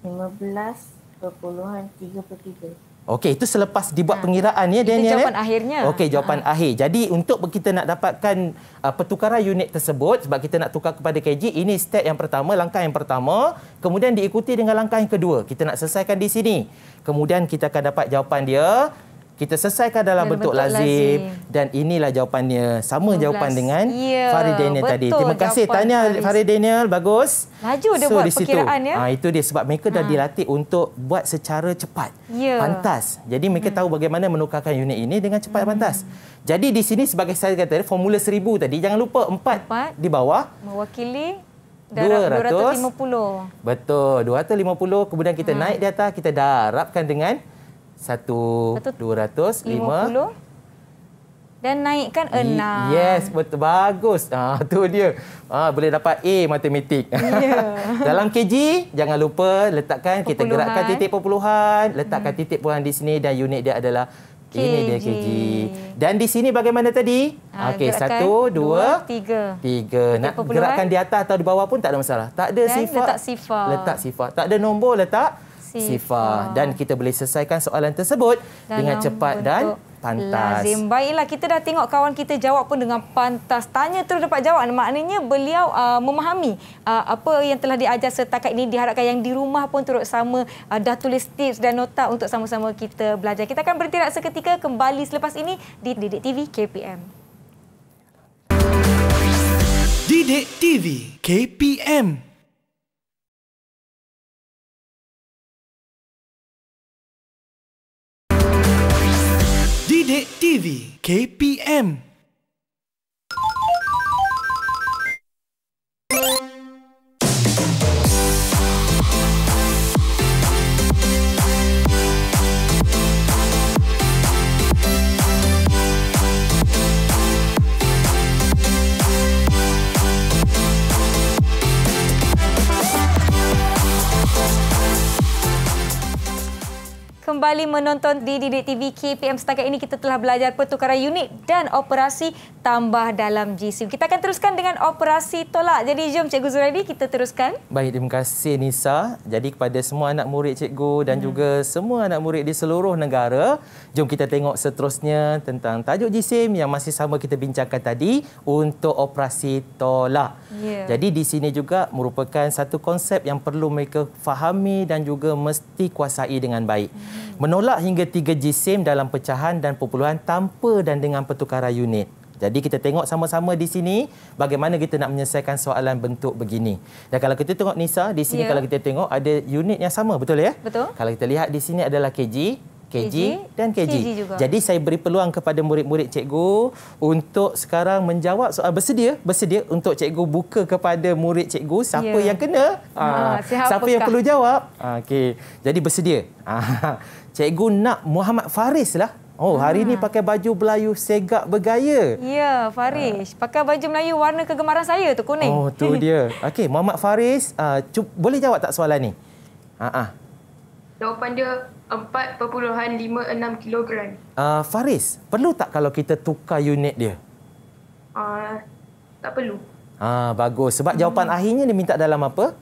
Lima belas perpuluhan tiga per tiga. Okey, itu selepas dibuat ha. pengiraan ya Daniel. Itu jawapan ya? akhirnya. Okey, jawapan ha. akhir. Jadi untuk kita nak dapatkan uh, pertukaran unit tersebut sebab kita nak tukar kepada kg, ini step yang pertama, langkah yang pertama, kemudian diikuti dengan langkah yang kedua. Kita nak selesaikan di sini. Kemudian kita akan dapat jawapan dia kita selesaikan dalam, dalam bentuk, bentuk lazim. lazim. dan inilah jawapannya. Sama 12. jawapan dengan ya, Farid Daniel tadi terima kasih. tanya Farid Daniel bagus. Laju dia so, buat perkiraan ya? Ha, itu dia sebab mereka ha. dah dilatih untuk buat secara cepat. Ya. pantas. Jadi mereka hmm. tahu bagaimana menukarkan unit ini dengan cepat hmm. pantas. Jadi di sini sebagai saya kata formula 1000 tadi jangan lupa 4 di bawah. Mewakili 200, 250 betul. 250 kemudian kita hmm. naik di atas kita darabkan dengan satu, dua ratus, lima. Dan naikkan enam. Yes, betul. Bagus. Ah, tu dia. Ah, boleh dapat A matematik. Yeah. Dalam KG, jangan lupa letakkan, kita gerakkan titik perpuluhan. Letakkan hmm. titik perpuluhan di sini dan unit dia adalah KG. Ini dia KG. Dan di sini bagaimana tadi? Ha, Okey, satu, dua, tiga. Tiga. Nak gerakkan di atas atau di bawah pun tak ada masalah. Tak ada dan sifar. letak sifar. Letak sifar. Tak ada nombor, letak sifar dan kita boleh selesaikan soalan tersebut Dalam dengan cepat dan pantas. Lazim. Baiklah, kita dah tengok kawan kita jawab pun dengan pantas. Tanya terus dapat jawab. Maknanya beliau uh, memahami uh, apa yang telah diajar setakat ini. Diharapkan yang di rumah pun turut sama uh, dah tulis tips dan nota untuk sama-sama kita belajar. Kita akan berhenti seketika kembali selepas ini di Didik TV KPM. Didik TV KPM Didik TV KPM kembali menonton di Didik TV KPM. Setakat ini kita telah belajar pertukaran unit dan operasi tambah dalam GSIM. Kita akan teruskan dengan operasi tolak. Jadi jom Cikgu Zuraidi kita teruskan. Baik, terima kasih Nisa. Jadi kepada semua anak murid Cikgu dan hmm. juga semua anak murid di seluruh negara, jom kita tengok seterusnya tentang tajuk GSIM yang masih sama kita bincangkan tadi untuk operasi tolak. Yeah. Jadi di sini juga merupakan satu konsep yang perlu mereka fahami dan juga mesti kuasai dengan baik. Hmm menolak hingga tiga jisim dalam pecahan dan perpuluhan tanpa dan dengan pertukaran unit. Jadi kita tengok sama-sama di sini bagaimana kita nak menyelesaikan soalan bentuk begini. Dan kalau kita tengok Nisa, di sini yeah. kalau kita tengok ada unit yang sama, betul ya? Betul. Kalau kita lihat di sini adalah kg, kg, dan kg. kg juga. Jadi saya beri peluang kepada murid-murid cikgu untuk sekarang menjawab soal bersedia, bersedia untuk cikgu buka kepada murid cikgu siapa yeah. yang kena, ha, siapa yang perlu jawab. Ha, okey. Jadi bersedia. Ha, cikgu nak Muhammad Faris lah. Oh, hari ini pakai baju Melayu segak bergaya. Ya, Faris. Pakai baju Melayu warna kegemaran saya tu kuning. Oh, tu dia. Okey, Muhammad Faris, uh, cuba, boleh jawab tak soalan ni? Ha ah. Jawapan dia 4.56 kilogram. Uh, Faris, perlu tak kalau kita tukar unit dia? Uh, tak perlu. Ah, bagus. Sebab jawapan hmm. akhirnya dia minta dalam apa?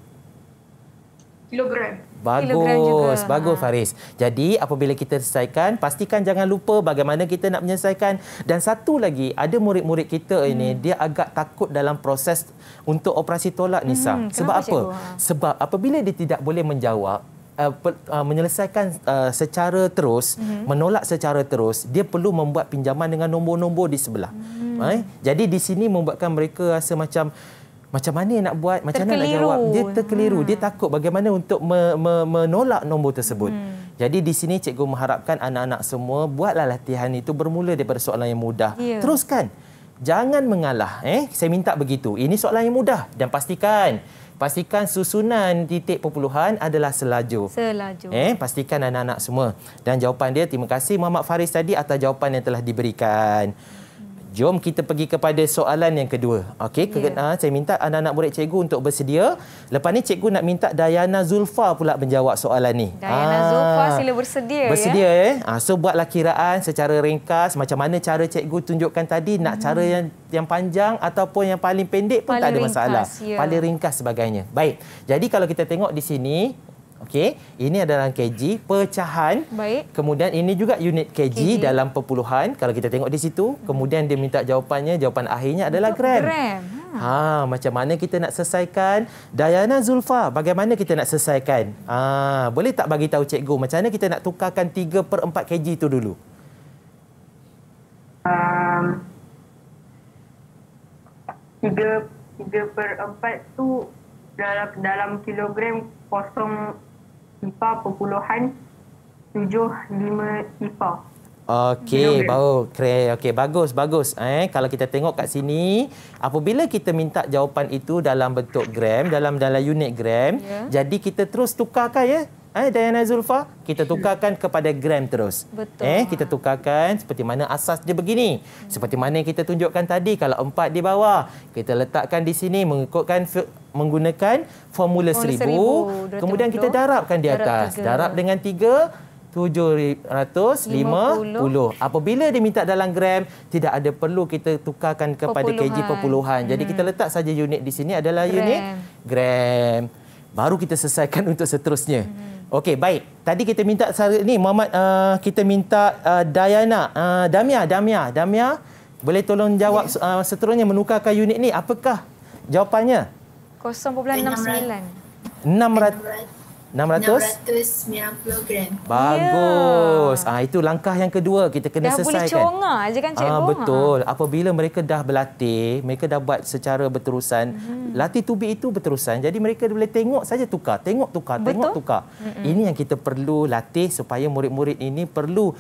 Kilogram. Bagus, bagus ha. Faris. Jadi apabila kita selesaikan, pastikan jangan lupa bagaimana kita nak menyelesaikan. Dan satu lagi, ada murid-murid kita hmm. ini dia agak takut dalam proses untuk operasi tolak Nisa. Hmm, Sebab apa? Cikgu? Sebab apabila dia tidak boleh menjawab, uh, uh, menyelesaikan uh, secara terus, hmm. menolak secara terus, dia perlu membuat pinjaman dengan nombor-nombor di sebelah. Hmm. Eh? Jadi di sini membuatkan mereka rasa macam macam mana nak buat, macam mana nak jawab. Dia terkeliru, dia takut bagaimana untuk me, me, menolak nombor tersebut. Hmm. Jadi di sini cikgu mengharapkan anak-anak semua buatlah latihan itu bermula daripada soalan yang mudah. Ya. Teruskan. Jangan mengalah. Eh, saya minta begitu. Ini soalan yang mudah dan pastikan pastikan susunan titik perpuluhan adalah selaju. Selaju. Eh, pastikan anak-anak semua. Dan jawapan dia, terima kasih Muhammad Faris tadi atas jawapan yang telah diberikan. Jom kita pergi kepada soalan yang kedua. Okey, Ya. yeah. saya minta anak-anak murid cikgu untuk bersedia. Lepas ni cikgu nak minta Dayana Zulfa pula menjawab soalan ni. Dayana Ah, Zulfa sila bersedia, ya. Bersedia eh. Ah, so buatlah kiraan secara ringkas macam mana cara cikgu tunjukkan tadi nak cara yang yang panjang ataupun yang paling pendek pun Hmm. Paling tak ada ringkas, masalah. ya. Paling ringkas sebagainya. Baik. Jadi kalau kita tengok di sini Okey, ini adalah kg pecahan. Baik. Kemudian ini juga unit kg, kg. dalam perpuluhan. Kalau kita tengok di situ, kemudian dia minta jawapannya, jawapan akhirnya adalah gram. Gram. Ha, macam mana kita nak selesaikan? Dayana Zulfa, bagaimana kita nak selesaikan? Ha, boleh tak bagi tahu cikgu macam mana kita nak tukarkan 3 per 4 kg itu dulu? Um, tiga tiga per empat tu dalam dalam kilogram kosong sifar perpuluhan tujuh lima sifar. Okey, baru. Kre, okey, bagus, bagus. Eh, kalau kita tengok kat sini, apabila kita minta jawapan itu dalam bentuk gram, dalam dalam unit gram, Ya. jadi kita terus tukarkan ya. Eh, Dayana Zulfa, kita tukarkan kepada gram terus. Betul. Eh, kita tukarkan seperti mana asas dia begini. Seperti mana yang kita tunjukkan tadi, kalau empat di bawah, kita letakkan di sini mengikutkan menggunakan formula Formula seribu. seribu, Kemudian kita 250, darabkan di darab atas. tiga. Darab dengan tiga, 750. Apabila dia minta dalam gram, tidak ada perlu kita tukarkan kepada kg Perpuluhan. perpuluhan. Jadi kita letak saja unit di sini adalah Gram. unit gram. Baru kita selesaikan untuk seterusnya. Okey, baik. Tadi kita minta ni Muhammad uh, kita minta uh, Dayana, uh, Damia, Damia, Damia boleh tolong jawab uh, seterusnya menukarkan unit ni apakah jawapannya? 0.69. 600 600 690 gram. Bagus. Ah itu langkah yang kedua kita kena Dah boleh selesaikan. congak je kan cikgu? Ah betul. Apabila mereka dah berlatih, mereka dah buat secara berterusan. Hmm. Latih tubi itu berterusan. Jadi mereka boleh tengok saja tukar, tengok tukar, Betul. tengok tukar. Mm-mm. Ini yang kita perlu latih supaya murid-murid ini perlu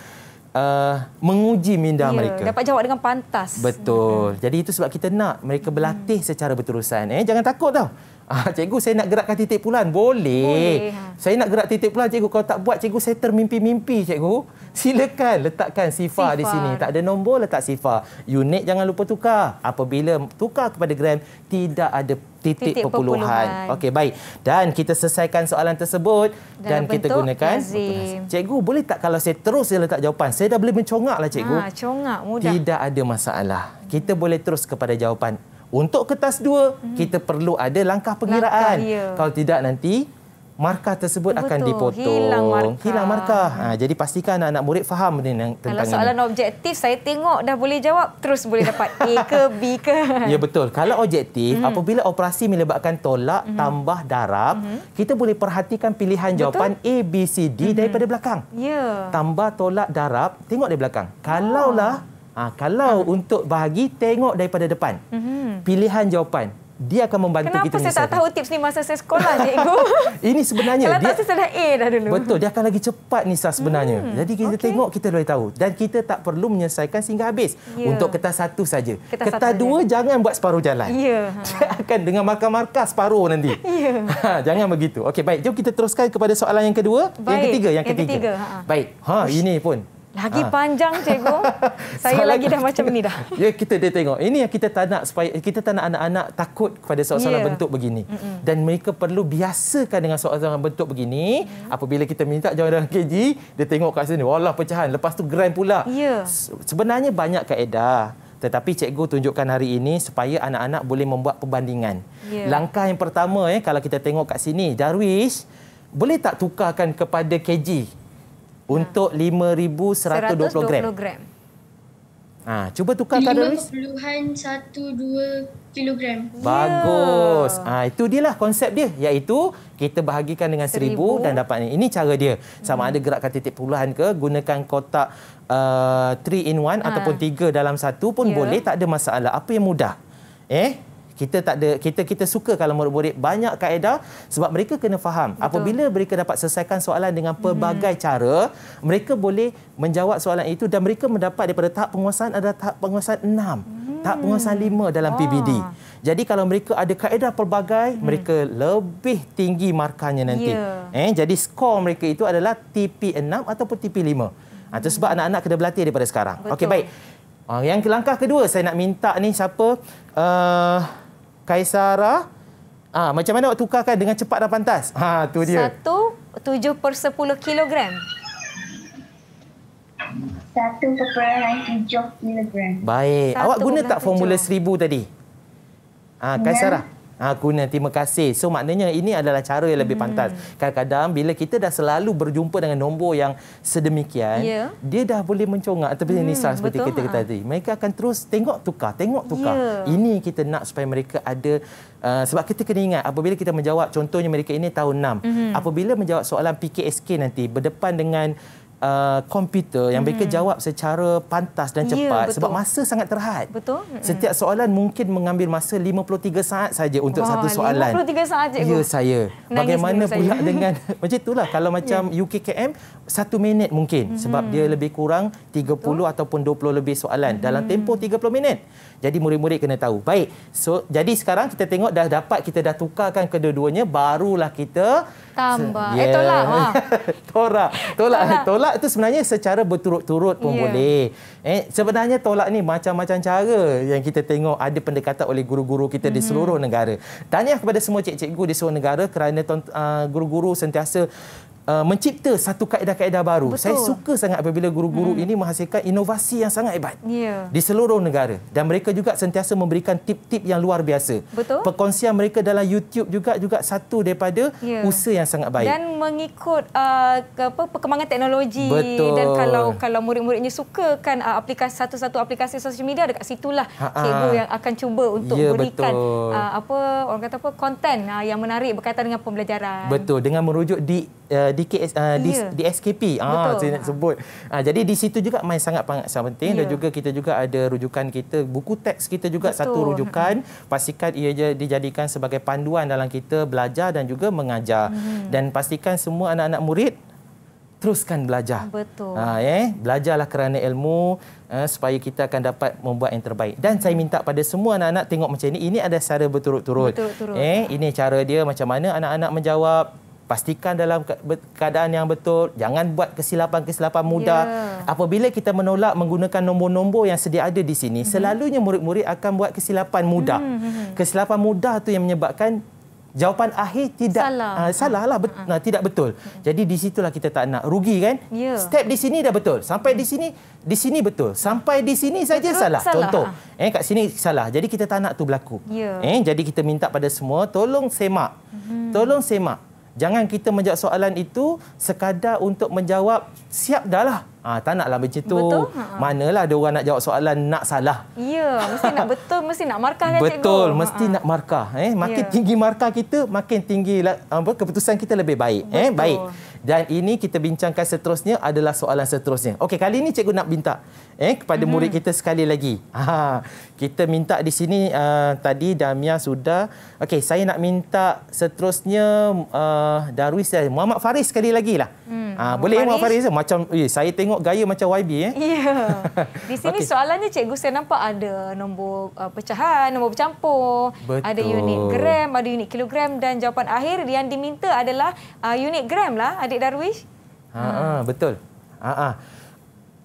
uh, menguji minda Ya, mereka. Dapat jawab dengan pantas. Betul. Hmm. Jadi itu sebab kita nak mereka berlatih hmm. secara berterusan. Eh jangan takut tau. Ah, cikgu saya nak gerakkan titik pulan. Boleh. Boleh, ha. Saya nak gerak titik pulan cikgu. Kalau tak buat cikgu saya termimpi-mimpi cikgu. Silakan letakkan sifar, di Sifar. sini. Tak ada nombor letak sifar. Unit jangan lupa tukar. Apabila tukar kepada gram tidak ada titik, Titik perpuluhan. perpuluhan. Okey baik. Dan kita selesaikan soalan tersebut dan Dalam kita bentuk gunakan lazim. Cikgu boleh tak kalau saya terus saya letak jawapan? Saya dah boleh mencongak lah cikgu. Ha, congak, mudah. Tidak ada masalah. Kita boleh terus kepada jawapan. Untuk kertas dua, hmm. kita perlu ada langkah pengiraan. Langkah, ya. Kalau tidak nanti markah tersebut Betul, akan dipotong. hilang markah. Hilang markah. Ha, jadi pastikan anak-anak murid faham tentang Kalau ini. soalan objektif, saya tengok dah boleh jawab, terus boleh dapat A ke B ke. Ya betul. Kalau objektif, Mhm. apabila operasi melibatkan tolak, Mhm. tambah, darab, kita boleh perhatikan pilihan jawapan A, B, C, D daripada belakang. Ya. tambah tolak darab tengok dari belakang kalaulah ha, kalau untuk bahagi tengok daripada depan Mhm. pilihan jawapan dia akan membantu Kenapa kita saya tak tahu tips ni masa saya sekolah, cikgu? ini sebenarnya Kalau dia tak, saya dah A dah dulu. betul dia akan lagi cepat Nisa sebenarnya Hmm, jadi kita okey. tengok kita boleh tahu dan kita tak perlu menyelesaikan sehingga habis Ya. untuk kertas satu saja Kertas kertas satu dua jangan buat separuh jalan Ya. dia akan dengan markah-markah separuh nanti. Ya. Ha, jangan begitu. Okey, baik. Jom kita teruskan kepada soalan yang kedua. yang Baik, ketiga, yang, yang ketiga. ketiga, ha. Baik. Ha, ini pun. Lagi Ha. panjang, cikgu. saya Soalan lagi dah macam ni dah. Ya kita dia tengok. Ini yang kita tak nak supaya kita tak nak anak-anak takut kepada soalan-soalan Ya. bentuk begini. Mm-mm. Dan mereka perlu biasakan dengan soalan-soalan bentuk begini. Apabila kita minta jawapan dalam kg, dia tengok kat sini, wallah pecahan. Lepas tu gram pula. Ya. Se- Sebenarnya banyak kaedah. Tetapi cikgu tunjukkan hari ini supaya anak-anak boleh membuat perbandingan. Ya. Langkah yang pertama eh kalau kita tengok kat sini, Darwish boleh tak tukarkan kepada kg untuk 5120 gram. 120 gram. Ha, cuba tukarkan Darwish. 5.12 kilogram. Bagus. Ha, itu dia lah konsep dia. Iaitu kita bahagikan dengan seribu, Seribu. dan dapat ni. Ini cara dia. Sama ada gerakkan titik puluhan ke, gunakan kotak uh, 3 in 1 Ha. ataupun 3 dalam satu pun Ya. boleh. Tak ada masalah. Apa yang mudah? Eh? Kita tak ada kita kita suka kalau murid-murid banyak kaedah sebab mereka kena faham. Betul. Apabila mereka dapat selesaikan soalan dengan pelbagai hmm. cara, mereka boleh menjawab soalan itu dan mereka mendapat daripada tahap penguasaan ada tahap penguasaan 6. Hmm. Tahap penguasaan 5 dalam oh. PBD. Jadi kalau mereka ada kaedah pelbagai, hmm. mereka lebih tinggi markahnya nanti. Yeah. Eh jadi skor mereka itu adalah TP6 ataupun TP5. Ha, itu sebab anak-anak kena berlatih daripada sekarang. Okey baik. Uh, yang langkah kedua saya nak minta ni siapa? Uh, Kaisara. Ah, macam mana awak tukarkan dengan cepat dan pantas? Ha, tu dia. Satu, tujuh per sepuluh kilogram. Satu per tujuh kilogram. Baik. Satu awak guna tak formula seribu tadi? Ah, Kaisara. Ya. Ha, guna terima kasih. So maknanya ini adalah cara yang lebih hmm. pantas. Kadang-kadang bila kita dah selalu berjumpa dengan nombor yang sedemikian, yeah. dia dah boleh mencongak seperti hmm, Nisa seperti betul, kita kata ha. tadi. Mereka akan terus tengok tukar, tengok tukar. Yeah. Ini kita nak supaya mereka ada uh, sebab kita kena ingat apabila kita menjawab contohnya mereka ini tahun 6. Hmm. Apabila menjawab soalan PKSK nanti berdepan dengan uh, komputer yang mereka hmm. jawab secara pantas dan ya, cepat ya, sebab masa sangat terhad. Betul. Setiap soalan mungkin mengambil masa 53 saat saja untuk Wah, satu soalan. 53 saat cikgu. Ya saya. Nangis Bagaimana pula saya. dengan macam itulah kalau macam ya. UKKM satu minit mungkin hmm. sebab dia lebih kurang 30 Betul. ataupun 20 lebih soalan hmm. dalam tempoh 30 minit. Jadi murid-murid kena tahu. Baik. So jadi sekarang kita tengok dah dapat kita dah tukarkan kedua-duanya barulah kita tambah. Yeah. Eh tolak. Ha. tolak. Tolak. Tolak itu sebenarnya secara berturut-turut pun yeah. boleh. Eh sebenarnya tolak ni macam-macam cara yang kita tengok ada pendekatan oleh guru-guru kita mm-hmm. di mhm. seluruh negara. Tanya kepada semua cikgu-cikgu di seluruh negara kerana uh, guru-guru sentiasa uh, mencipta satu kaedah-kaedah baru. Betul. Saya suka sangat apabila guru-guru hmm. ini menghasilkan inovasi yang sangat hebat yeah. di seluruh negara dan mereka juga sentiasa memberikan tip-tip yang luar biasa. Betul. Perkongsian mereka dalam YouTube juga juga satu daripada yeah. usaha yang sangat baik. Dan mengikut uh, apa perkembangan teknologi Betul. dan kalau kalau murid-muridnya suka kan uh, aplikasi satu-satu aplikasi sosial media dekat situlah Ha-ha. cikgu yang akan cuba untuk yeah, berikan uh, apa orang kata apa konten uh, yang menarik berkaitan dengan pembelajaran. Betul dengan merujuk di uh, di KS, uh, di, yeah. di SKP ah saya nak sebut uh, jadi di situ juga main sangat sangat penting yeah. dan juga kita juga ada rujukan kita buku teks kita juga Betul. satu rujukan pastikan ia dijadikan sebagai panduan dalam kita belajar dan juga mengajar hmm. dan pastikan semua anak-anak murid teruskan belajar. Betul. Ha eh belajarlah kerana ilmu eh, supaya kita akan dapat membuat yang terbaik. Dan saya minta pada semua anak-anak tengok macam ini ini ada secara berturut-turut. Betul-turut. Eh ini cara dia macam mana anak-anak menjawab pastikan dalam keadaan yang betul jangan buat kesilapan-kesilapan mudah yeah. apabila kita menolak menggunakan nombor-nombor yang sedia ada di sini mm-hmm. selalunya murid-murid akan buat kesilapan mudah mm-hmm. kesilapan mudah tu yang menyebabkan jawapan akhir tidak salah, uh, salah lah bet, uh-huh. tidak betul jadi di situlah kita tak nak rugi kan yeah. step di sini dah betul sampai di sini di sini betul sampai di sini saja salah. salah contoh eh kat sini salah jadi kita tak nak tu berlaku yeah. eh jadi kita minta pada semua tolong semak uh-huh. tolong semak Jangan kita menjawab soalan itu sekadar untuk menjawab siap dah lah. Ha, tak naklah macam tu. Betul. Manalah ada orang nak jawab soalan nak salah. Ya, mesti nak betul, mesti nak markah kan cikgu. Betul, mesti ha. nak markah. Eh, makin ya. tinggi markah kita, makin tinggi apa keputusan kita lebih baik. Eh, baik. Dan ini kita bincangkan seterusnya adalah soalan seterusnya. Okey, kali ini cikgu nak minta eh kepada hmm. murid kita sekali lagi. Ha, kita minta di sini uh, tadi Damia sudah. Okey, saya nak minta seterusnya uh, Darwis dan Muhammad Faris sekali lagi lah. Hmm. Ha, boleh Muhammad Faris? Macam eh, saya tengok gaya macam YB eh. Ya. Di sini okay. soalannya cikgu saya nampak ada nombor uh, pecahan, nombor bercampur, Betul. ada unit gram, ada unit kilogram dan jawapan akhir yang diminta adalah uh, unit gram lah adik Darwish. Ha, ha betul. Ha ah.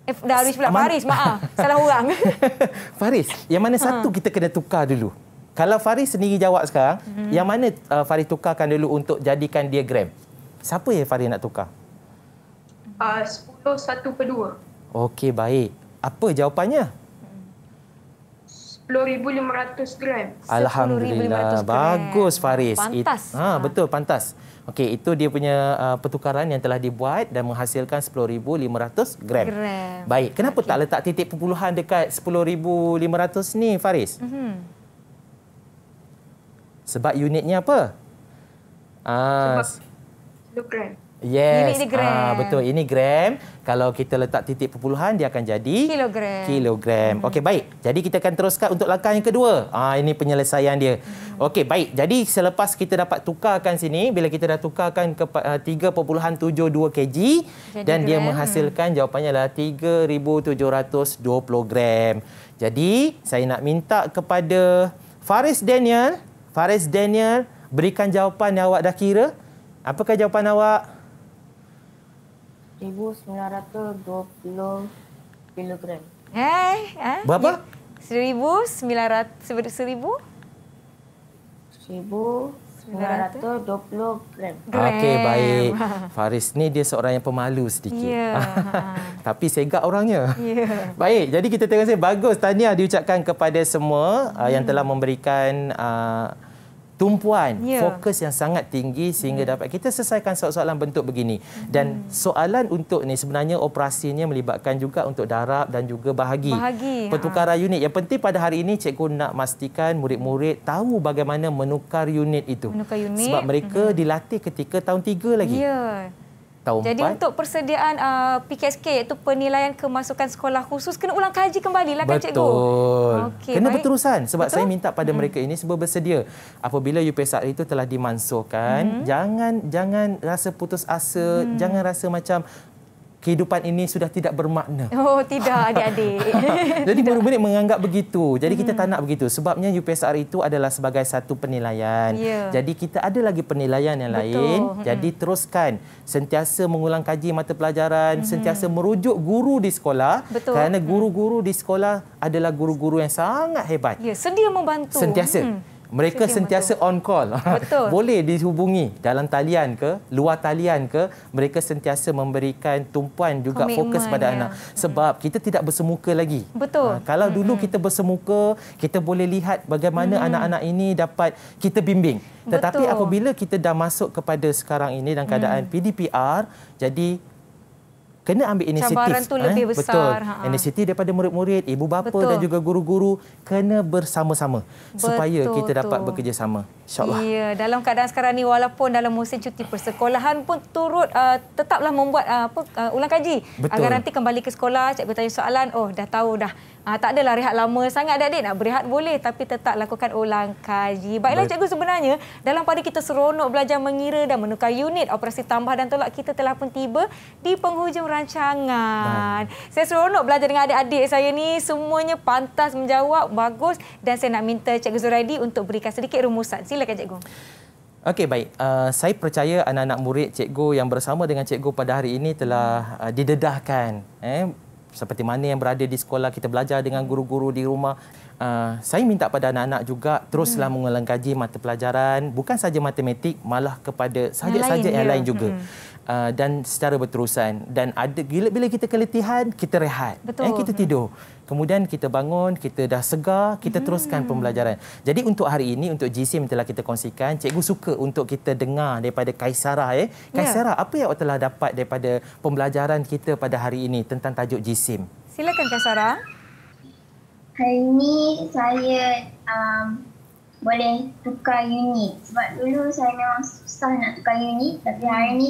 Eh, Darwish pula. Faris, maaf. Salah orang. Faris, yang mana satu ha. kita kena tukar dulu? Kalau Faris sendiri jawab sekarang, hmm. yang mana uh, Faris tukarkan dulu untuk jadikan dia gram? Siapa yang Faris nak tukar? Uh, 10 1 per 2. Okey, baik. Apa jawapannya? 10,500 gram. Alhamdulillah. 10, Bagus Faris. Pantas. It, ha, betul, pantas. Okey, itu dia punya uh, pertukaran yang telah dibuat dan menghasilkan 10,500 gram. gram. Baik, kenapa okay. tak letak titik perpuluhan dekat 10,500 ni, Faris? Mm-hmm. Sebab unitnya apa? Uh, Sebab kilogram. Yes. Unit ni gram. Ah, betul. Ini gram. Kalau kita letak titik perpuluhan, dia akan jadi... Kilogram. Kilogram. Hmm. Okey, baik. Jadi kita akan teruskan untuk langkah yang kedua. Ah, ini penyelesaian dia. Hmm. Okey, baik. Jadi selepas kita dapat tukarkan sini, bila kita dah tukarkan ke uh, 3.72 kg Jadi dan dia gram. menghasilkan jawapannya adalah 3,720 gram. Jadi, saya nak minta kepada Faris Daniel. Faris Daniel, berikan jawapan yang awak dah kira. Apakah jawapan awak? 1920 kilogram. Eh, eh? Berapa? Seribu sembilan ratus seribu 1920 gram. Okey, baik. Faris ni dia seorang yang pemalu sedikit. Ya. Tapi segak orangnya. Ya. Baik, jadi kita tengok saya bagus tahniah diucapkan kepada semua uh, yang telah memberikan uh, tumpuan Ya. fokus yang sangat tinggi sehingga dapat kita selesaikan soalan-soalan bentuk begini dan soalan untuk ni sebenarnya operasinya melibatkan juga untuk darab dan juga bahagi, Bahagi, ha. pertukaran unit yang penting pada hari ini cikgu nak pastikan murid-murid tahu bagaimana menukar unit itu Menukar unit. sebab mereka dilatih ketika tahun 3 lagi Ya. Tahun Jadi 4 untuk persediaan uh, PKSK iaitu penilaian kemasukan sekolah khusus kena ulang kaji kembali lah kan cikgu? Betul. Okey, Kena baik. berterusan sebab Betul? saya minta pada hmm. mereka ini semua bersedia. Apabila UPSR itu telah dimansuhkan, hmm. jangan jangan rasa putus asa, hmm. jangan rasa macam kehidupan ini sudah tidak bermakna. Oh, tidak adik-adik. Jadi murid-murid menganggap begitu. Jadi kita tak nak begitu. Sebabnya UPSR itu adalah sebagai satu penilaian. Ya. Jadi kita ada lagi penilaian yang Betul. lain. Jadi teruskan sentiasa mengulang kaji mata pelajaran, sentiasa merujuk guru di sekolah Betul. kerana guru-guru di sekolah adalah guru-guru yang sangat hebat. ya, sedia membantu. Sentiasa. Hmm. Mereka sentiasa on call. Betul. Boleh dihubungi dalam talian ke, luar talian ke, mereka sentiasa memberikan tumpuan juga Komitmen, fokus pada ya. anak. Sebab kita tidak bersemuka lagi. Betul. Ha, kalau dulu kita bersemuka, kita boleh lihat bagaimana anak-anak ini dapat kita bimbing. Tetapi Betul. apabila kita dah masuk kepada sekarang ini dalam keadaan PDPR, jadi kena ambil inisiatif. Cabaran tu lebih Betul. besar. Ha-ha. Inisiatif daripada murid-murid, ibu bapa Betul. dan juga guru-guru kena bersama-sama supaya Betul kita dapat tu. bekerjasama. InsyaAllah. Ya, dalam keadaan sekarang ni walaupun dalam musim cuti persekolahan pun turut uh, tetaplah membuat uh, apa uh, ulang kaji Betul. agar nanti kembali ke sekolah cikgu tanya soalan oh dah tahu dah uh, tak adalah rehat lama sangat adik-adik nak berehat boleh tapi tetap lakukan ulang kaji. Baiklah Bet- cikgu sebenarnya dalam pada kita seronok belajar mengira dan menukar unit operasi tambah dan tolak kita telah pun tiba di penghujung rancangan. Saya seronok belajar dengan adik-adik saya ni semuanya pantas menjawab bagus dan saya nak minta cikgu Zuraidi untuk berikan sedikit rumusan. Silakan cikgu. Okey baik, uh, saya percaya anak-anak murid cikgu yang bersama dengan cikgu pada hari ini telah uh, didedahkan eh seperti mana yang berada di sekolah kita belajar dengan guru-guru di rumah. Uh, saya minta pada anak-anak juga teruslah hmm. mengulang kaji mata pelajaran bukan saja matematik malah kepada saja-saja yang, lain, lain juga. Hmm. Uh, dan secara berterusan. Dan ada bila, bila kita keletihan kita rehat. Betul. eh kita tidur. Kemudian kita bangun kita dah segar kita Hmm. teruskan pembelajaran. Jadi untuk hari ini untuk GSIM telah kita kongsikan cikgu suka untuk kita dengar daripada Kaisara eh. Ya. Kaisara apa yang awak telah dapat daripada pembelajaran kita pada hari ini tentang tajuk GSIM Silakan Kak Sarah. Hari ini saya um, boleh tukar unit. Sebab dulu saya memang susah nak tukar unit. Tapi hari ini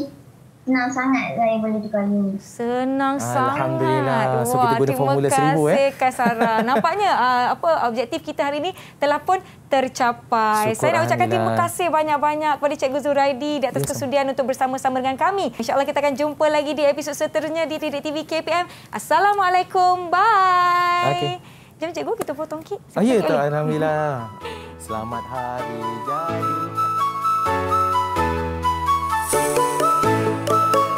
senang sangat saya boleh tukar unit. Senang Alhamdulillah. sangat. So, kita guna formula seribu, eh. Terima kasih Kak Sarah. Nampaknya uh, apa objektif kita hari ini telah pun tercapai. Syukur, Saya nak ucapkan terima Alhamdulillah. kasih banyak-banyak kepada Cikgu Zuraidi di atas sama. kesudian untuk bersama-sama dengan kami. InsyaAllah kita akan jumpa lagi di episod seterusnya di Didik TV KPM. Assalamualaikum. Bye. Okey. Jom Cikgu kita potong kek. Oh ya, lagi. alhamdulillah. Selamat hari jadi. Música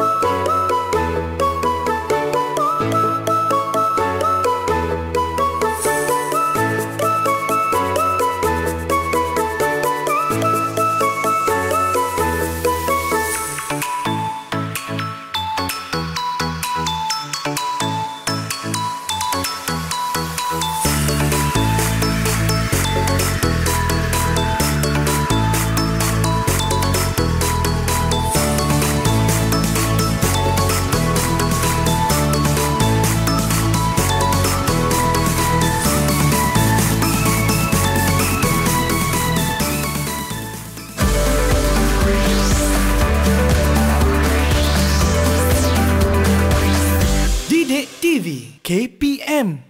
KPM